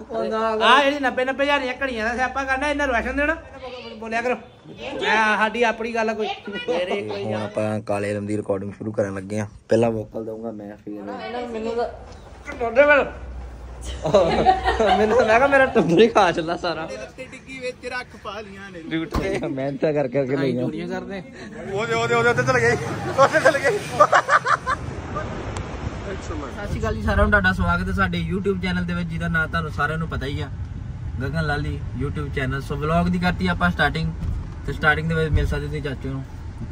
ਆ ਜਿਹੜੀ 90 90 ਹਜ਼ਾਰ ਦੀਆਂ ਘੜੀਆਂ ਦਾ ਸਿਆਪਾ ਕਰਨਾ ਇਹਨਾਂ ਰੋਸ਼ਨ ਦੇਣਾ। ਬੋਲਿਆ ਕਰੋ। ਮੈਂ ਸਾਡੀ ਆਪਣੀ ਗੱਲ ਆ ਕੋਈ। ਮੇਰੇ ਕੋਈ ਹੁਣ ਆਪਾਂ ਕਾਲੇ ਰਮ ਦੀ ਰਿਕਾਰਡਿੰਗ ਸ਼ੁਰੂ ਕਰਨ ਲੱਗੇ ਆ ਪਹਿਲਾਂ ਵੋਕਲ ਦਊਂਗਾ ਮੈਂ ਫਿਰ ਮੈਨੂੰ ਤਾਂ ਟੋਡੇ ਵੱਲ ਮੈਨੂੰ ਤਾਂ ਮੈਂ ਕਿਹਾ ਮੇਰਾ ਟੱਬਰ ਹੀ ਖਾ ਚੱਲਾ ਸਾਰਾ। ਟਿੱਕੀ ਵਿੱਚ ਰੱਖ ਪਾ ਲੀਆਂ ਨੇ। ਡਿਊਟ ਤੇ। ਮਿਹਨਤ ਕਰ ਕਰਕੇ ਲਈਆਂ ਚੋਰੀਆਂ ਕਰਦੇ। ਉਹਦੇ ਉਹਦੇ ਉਹਦੇ ਉੱਤੇ ਚਲ ਗਈ ਉੱਤੇ ਚਲ ਗਈ ਸਤਿ ਸ਼੍ਰੀ ਅਕਾਲ ਜੀ ਸਾਰਿਆਂ ਨੂੰ ਤੁਹਾਡਾ ਸਵਾਗਤ ਹੈ ਸਾਡੇ YouTube ਚੈਨਲ ਦੇ ਵਿੱਚ ਜਿਹਦਾ ਨਾਮ ਤੁਹਾਨੂੰ ਸਾਰਿਆਂ ਨੂੰ ਪਤਾ ਹੀ ਆ। Gagan Lali YouTube channel so vlog ਦੀ ਕਰਤੀ ਆਪਾਂ ਸਟਾਰਟਿੰਗ ਤੇ ਸਟਾਰਟਿੰਗ ਦੇ ਵਿੱਚ ਮਿਲ ਸਕਦੇ ਤੁਸੀਂ ਚਾਚੂ ਨੂੰ।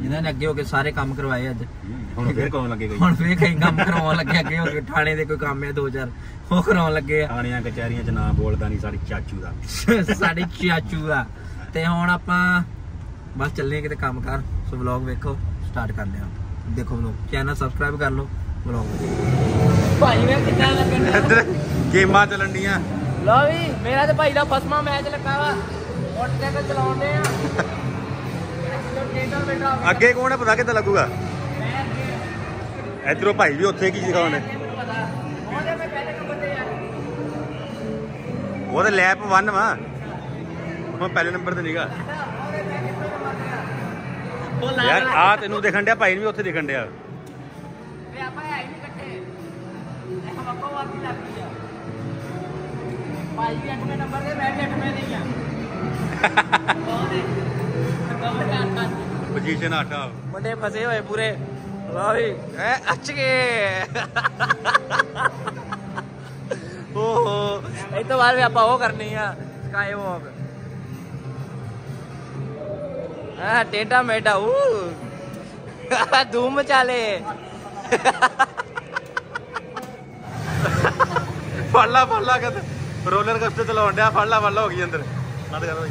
ਜਿਨ੍ਹਾਂ ਨੇ ਅੱਗੇ ਹੋ ਕੇ ਸਾਰੇ ਕੰਮ ਕਰਵਾਏ ਅੱਜ। ਹੁਣ ਫੇਰ ਕੌਣ ਲੱਗੇ ਗਈ ਹੁਣ ਫੇਰ ਕਈ ਕੰਮ ਕਰਵਾਉਣ ਲੱਗੇ ਅੱਗੇ ਹੋ ਕੇ ਥਾਣੇ ਦੇ ਕੋਈ ਕੰਮ ਹੈ ਦੋ ਚਾਰ ਉਹ ਕਰਾਉਣ ਲੱਗੇ ਆ। ਥਾਣੀਆਂ ਕਚਹਿਰੀਆਂ 'ਚ ਨਾਂ ਬੋਲਦਾ ਨਹੀਂ ਸਾਡੀ ਚਾਚੂ ਦਾ। ਸਾਡੇ ਚਾਚੂ ਆ ਤੇ ਹੁਣ ਆਪਾਂ ਬਸ ਚੱਲੇ ਕਿਤੇ ਕੰਮ ਕਰ। ਸੋ ਵਲੌਗ ਵੇਖੋ ਸਟਾਰਟ ਕਰਦੇ ਆ। ਦੇਖੋ ਵਲੌਗ ਚੈਨਲ ਸਬਸਕ੍ਰਾਈਬ ਕਰ ਲਓ। ਵਲੌਗ ਭਾਈ ਨੇ ਕਿੱਦਾਂ ਲੱਗਣ ਇੱਧਰ ਗੇਮਾਂ ਚੱਲਣ ਡੀਆਂ। ਲਓ ਵੀ ਮੇਰਾ ਤੇ ਭਾਈ ਦਾ ਫਸਮਾ ਮੈਚ ਲੱਗਾ ਵਾ। ਮੋਟਰਸਾਈਕਲ ਚਲਾਉਂਦੇ ਆ। ਟੇਟਰ ਬੈਠਾ ਹੋਵੇ ਅੱਗੇ ਕੌਣ ਹੈ ਪਤਾ ਕਿੱਦਾਂ ਲੱਗੂਗਾ? ਮੈਂ ਇਧਰੋਂ ਭਾਈ ਵੀ ਉੱਥੇ ਕੀ ਪਤਾ। ਉਹਦੇ ਮੈਂ ਲੈਪ 1 ਵਾ। ਉਹ ਪਹਿਲੇ ਨੰਬਰ ਤੇ ਨਹੀਂਗਾ ਯਾਰ ਆ ਤੈਨੂੰ ਦੇਖਣ ਡਿਆ ਭਾਈ ਨੂੰ ਵੀ ਉੱਥੇ ਦੇਖਣ ਡਿਆ। ਭਾਈ ਵੀ 8ਵੇਂ ਨੰਬਰ ਤੇ ਮੈਂ ਵੀ 8ਵੇਂ ਤੇ ਹੀ ਆ ਉਹਦੇ ਕਵਰ ਕਰਤਾ ਪੋਜੀਸ਼ਨ ਆਟਾ ਮੁੰਡੇ ਫਸੇ ਹੋਏ ਪੂਰੇ ਵਾਹ ਵੀ ਐ ਅੱਚ ਗਏ ਓਹੋ ਇਹ ਤੋਂ ਬਾਅਦ ਵੀ ਆਪਾਂ ਉਹ ਕਰਨੀ ਆ ਸਕਾਈ ਵਾਕ ਆ ਟੇਡਾ ਮੇਡਾ ਊ ਧੂਮ ਚਾਲੇ ਫੜ ਲਾ ਫੜ ਲਾ ਕਹਿੰਦੇ ਰੋਲਰ ਕੋਸਟਰ ਚਲਾਉਣ ਡਿਆ ਫੜ ਲਾ ਫੜ ਲਾ ਹੋ ਗਈ ਅੰਦਰ। ਬੰਦ ਕਰ ਭਾਈ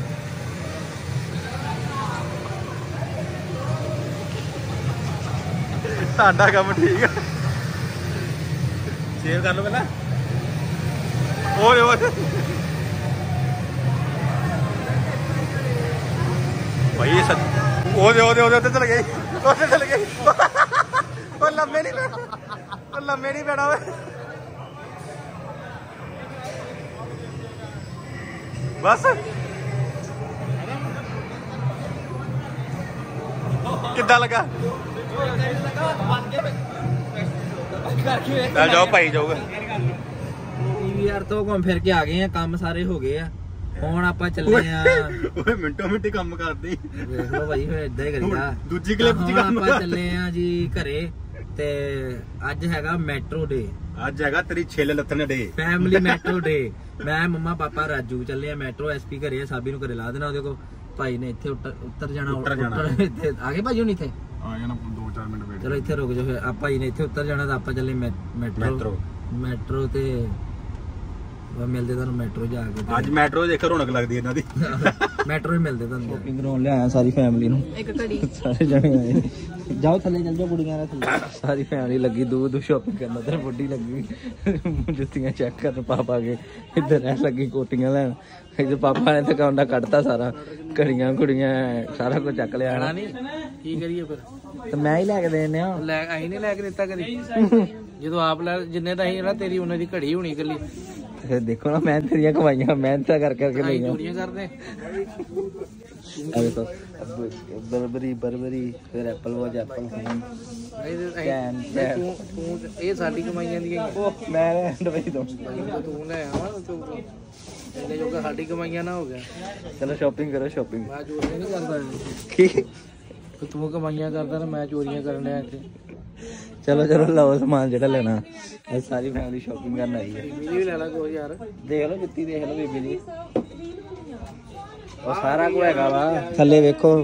ਤੁਹਾਡਾ ਕੰਮ ਠੀਕ ਆ। ਸੇਵ ਕਰ ਲਓ ਪਹਿਲਾਂ। ਓਏ ਓਏ ਭਾਈ ਇਹ ਸੱਚ ਉਹਦੇ ਉਹਦੇ ਉਹਦੇ ਉੱਤੇ ਚਲ ਗਈ ਉੱਤੇ ਚਲ ਗਈ ਉਹ ਲੰਮੇ ਨਹੀਂ ਪੈਣਾ ਉਹ ਲੰਮੇ ਨਹੀਂ ਪੈਣਾ ਓਏ। ਬਸ ਕਿੱਦਾਂ ਲੱਗਾ ਚੱਲ ਜਾਓ ਭਾਈ ਜਾਊਗਾ ਪੀਵੀਆਰ ਤੋਂ ਘੁੰਮ ਫਿਰ ਕੇ ਆ ਗਏ ਆ ਕੰਮ ਸਾਰੇ ਹੋ ਗਏ ਆ ਹੁਣ ਆਪਾਂ ਚੱਲੇ ਆ ਓਏ ਮਿੰਟੋ ਮਿੰਟੀ ਕੰਮ ਕਰਦੀ ਵੇਖ ਲਓ ਭਾਈ ਫਿਰ ਇਦਾਂ ਹੀ ਕਰੀਦਾ ਹੁਣ ਦੂਜੀ clip 'ਚ ਹੁਣ ਕੰਮ ਆਪਾਂ ਕਰ। ਚੱਲੇ ਆ ਜੀ ਘਰੇ ਤੇ ਅੱਜ ਹੈਗਾ ਮੈਟਰੋ ਡੇ। ਅੱਜ ਹੈਗਾ ਤੇਰੀ ਛਿੱਲ ਲੱਥਣ ਡੇ ਫੈਮਿਲੀ ਮੈਟਰੋ ਡੇ। ਮੈਂ ਮੰਮਾ ਪਾਪਾ ਰਾਜੂ ਚੱਲੇ ਆ ਮੈਟਰੋ ਐਸਪੀ ਘਰੇ ਆ ਸਾਬੀ ਨੂੰ ਘਰੇ ਲਾ ਦੇਣਾ ਉਹਦੇ ਕੋ ਭਾਈ ਨੇ ਇੱਥੇ ਉੱਤਰ ਜਾਣਾ ਉੱਤਰ ਜਾਣਾ। ਇੱਥੇ ਆ ਗਏ ਭਾਈ ਹੁਣ ਇੱਥੇ? ਆ ਜਾਣਾ 2-4 ਮਿੰਟ ਵੇਟ ਚਲੋ ਇੱਥੇ ਰੁਕ ਜਾਓ ਫਿਰ। ਆਪਾਂ ਹੀ ਨੇ ਇੱਥੇ ਉੱਤਰ ਜਾਣਾ ਤਾਂ ਆਪਾਂ ਚੱਲੇ ਮੈਟਰੋ। ਮੈਟਰੋ। ਮੈਟਰੋ ਤੇ ਮਿਲਦੇ ਤੁਹਾਨੂੰ ਮੈਟਰੋ ਜਾ ਕੇ ਅੱਜ ਮੈਟਰੋ ਦੇਖ ਰੌਣਕ ਲੱਗਦੀ ਇਹਨਾਂ ਦੀ। ਮੈਟਰੋ ਹੀ ਮਿਲਦੇ ਤੁਹਾਨੂੰ। ਸ਼ੋਪਿੰਗ ਕਰਾਉਣ ਲਿਆਇਆ ਸਾਰੀ ਫੈਮਿਲੀ ਨੂੰ। ਇੱਕ ਘੜੀ। ਸਾਰੇ ਜਣੇ ਆਏ। ਜਾਓ ਥੱਲੇ ਚੱਲ ਜਾਓ ਕੁੜੀਆਂ ਦਾ ਥੱਲੇ। ਸਾਰੀ ਫੈਮਿਲੀ ਲੱਗੀ ਦੂਰ ਦੂਰ ਸ਼ੋਪਿੰਗ ਕਰਨ ਉਧਰ ਬੁੱਢੀ ਲੱਗੀ। ਜੁੱਤੀਆਂ ਚੈੱਕ ਕਰਨ ਪਾਪਾ ਕੇ ਇੱਧਰ ਐ ਲੱਗੀ ਕੋਟੀਆਂ ਲੈਣ। ਇੱਧਰ ਪਾਪਾ ਨੇ ਤਾਂ ਕਾਉਂਡਾ ਕੱਢਤਾ ਸਾਰਾ। ਘੜੀਆਂ ਕੁੜੀਆਂ ਸਾਰਾ ਕੁਝ ਚੱਕ ਲਿਆ। ਖਾਣਾ ਨਹੀਂ ਕੀ ਕਰੀਏ ਫਿਰ? ਤੇ ਮੈਂ ਹੀ ਲੈ ਕੇ ਦੇਣੇ ਆ ਲੈ ਅਸੀਂ ਨਹੀਂ ਲੈ ਕੇ ਦਿੱਤਾ ਕਦੀ। ਜਦੋਂ ਆਪ ਲੈ ਜਿੰਨੇ ਤਾਂ ਅਸੀਂ ਨਾ ਤੇਰੀ ਉਹਨਾਂ ਦੀ ਘੜੀ ਹੋਣੀ ਇਕੱਲੀ। ਫਿਰ ਦੇਖੋ ਨਾ ਮੈਂ ਤੇਰੀਆਂ ਕਮਾਈਆਂ ਮਿਹਨਤ ਕਰ ਕਰਕੇ ਲਈਆਂ। ਚੋਰੀਆਂ ਕਰਦੇ। ਆ ਦੇਖੋ ਬਰਬਰੀ ਬਰਬਰੀ ਫਿਰ ਐਪਲ ਵਾਚ ਐਪਲ ਫੋਨ ਤੇ ਇਹ ਸਾਡੀ ਕਮਾਈਆਂ ਦੀਆਂ। ਉਹ ਮੈਂ ਤੋਂ। ਭਾਈ ਤੂੰ ਲੈ ਆਵਾ ਤੂੰ ਇਹਨੇ ਜੋ ਸਾਡੀ ਕਮਾਈਆਂ ਨਾ ਹੋ ਗਿਆ। ਚਲੋ ਸ਼ਾਪਿੰਗ ਕਰੋ ਸ਼ਾਪਿੰਗ ਮੈਂ ਚੋਰੀਆਂ ਨਹੀਂ ਕਰਦਾ। ਕੀ? ਤੇ ਤੂੰ ਕਮਾਈਆਂ ਕਰਦਾ ਤੇ ਮੈਂ ਚੋਰੀਆਂ ਕਰਨ ਡਿਆ ਇੱਥੇ। ਚਲੋ ਚਲੋ ਲਓ ਸਮਾਨ ਜਿਹੜਾ ਲੈਣਾ। ਇਹ ਸਾਰੀ ਫੈਮਿਲੀ ਸ਼ਾਪਿੰਗ ਕਰਨ ਆਈ ਹੈ। ਬੀਬੀ ਵੀ ਲੈ ਲਾ ਕੋਈ ਯਾਰ। ਦੇਖ ਲਓ ਜੁੱਤੀ ਦੇਖ ਲਓ ਬੀਬੀ ਦੀ। ਉਹ ਸਾਰਾ ਕੁਝ ਹੈਗਾ ਵਾ। ਥੱਲੇ ਵੇਖੋ।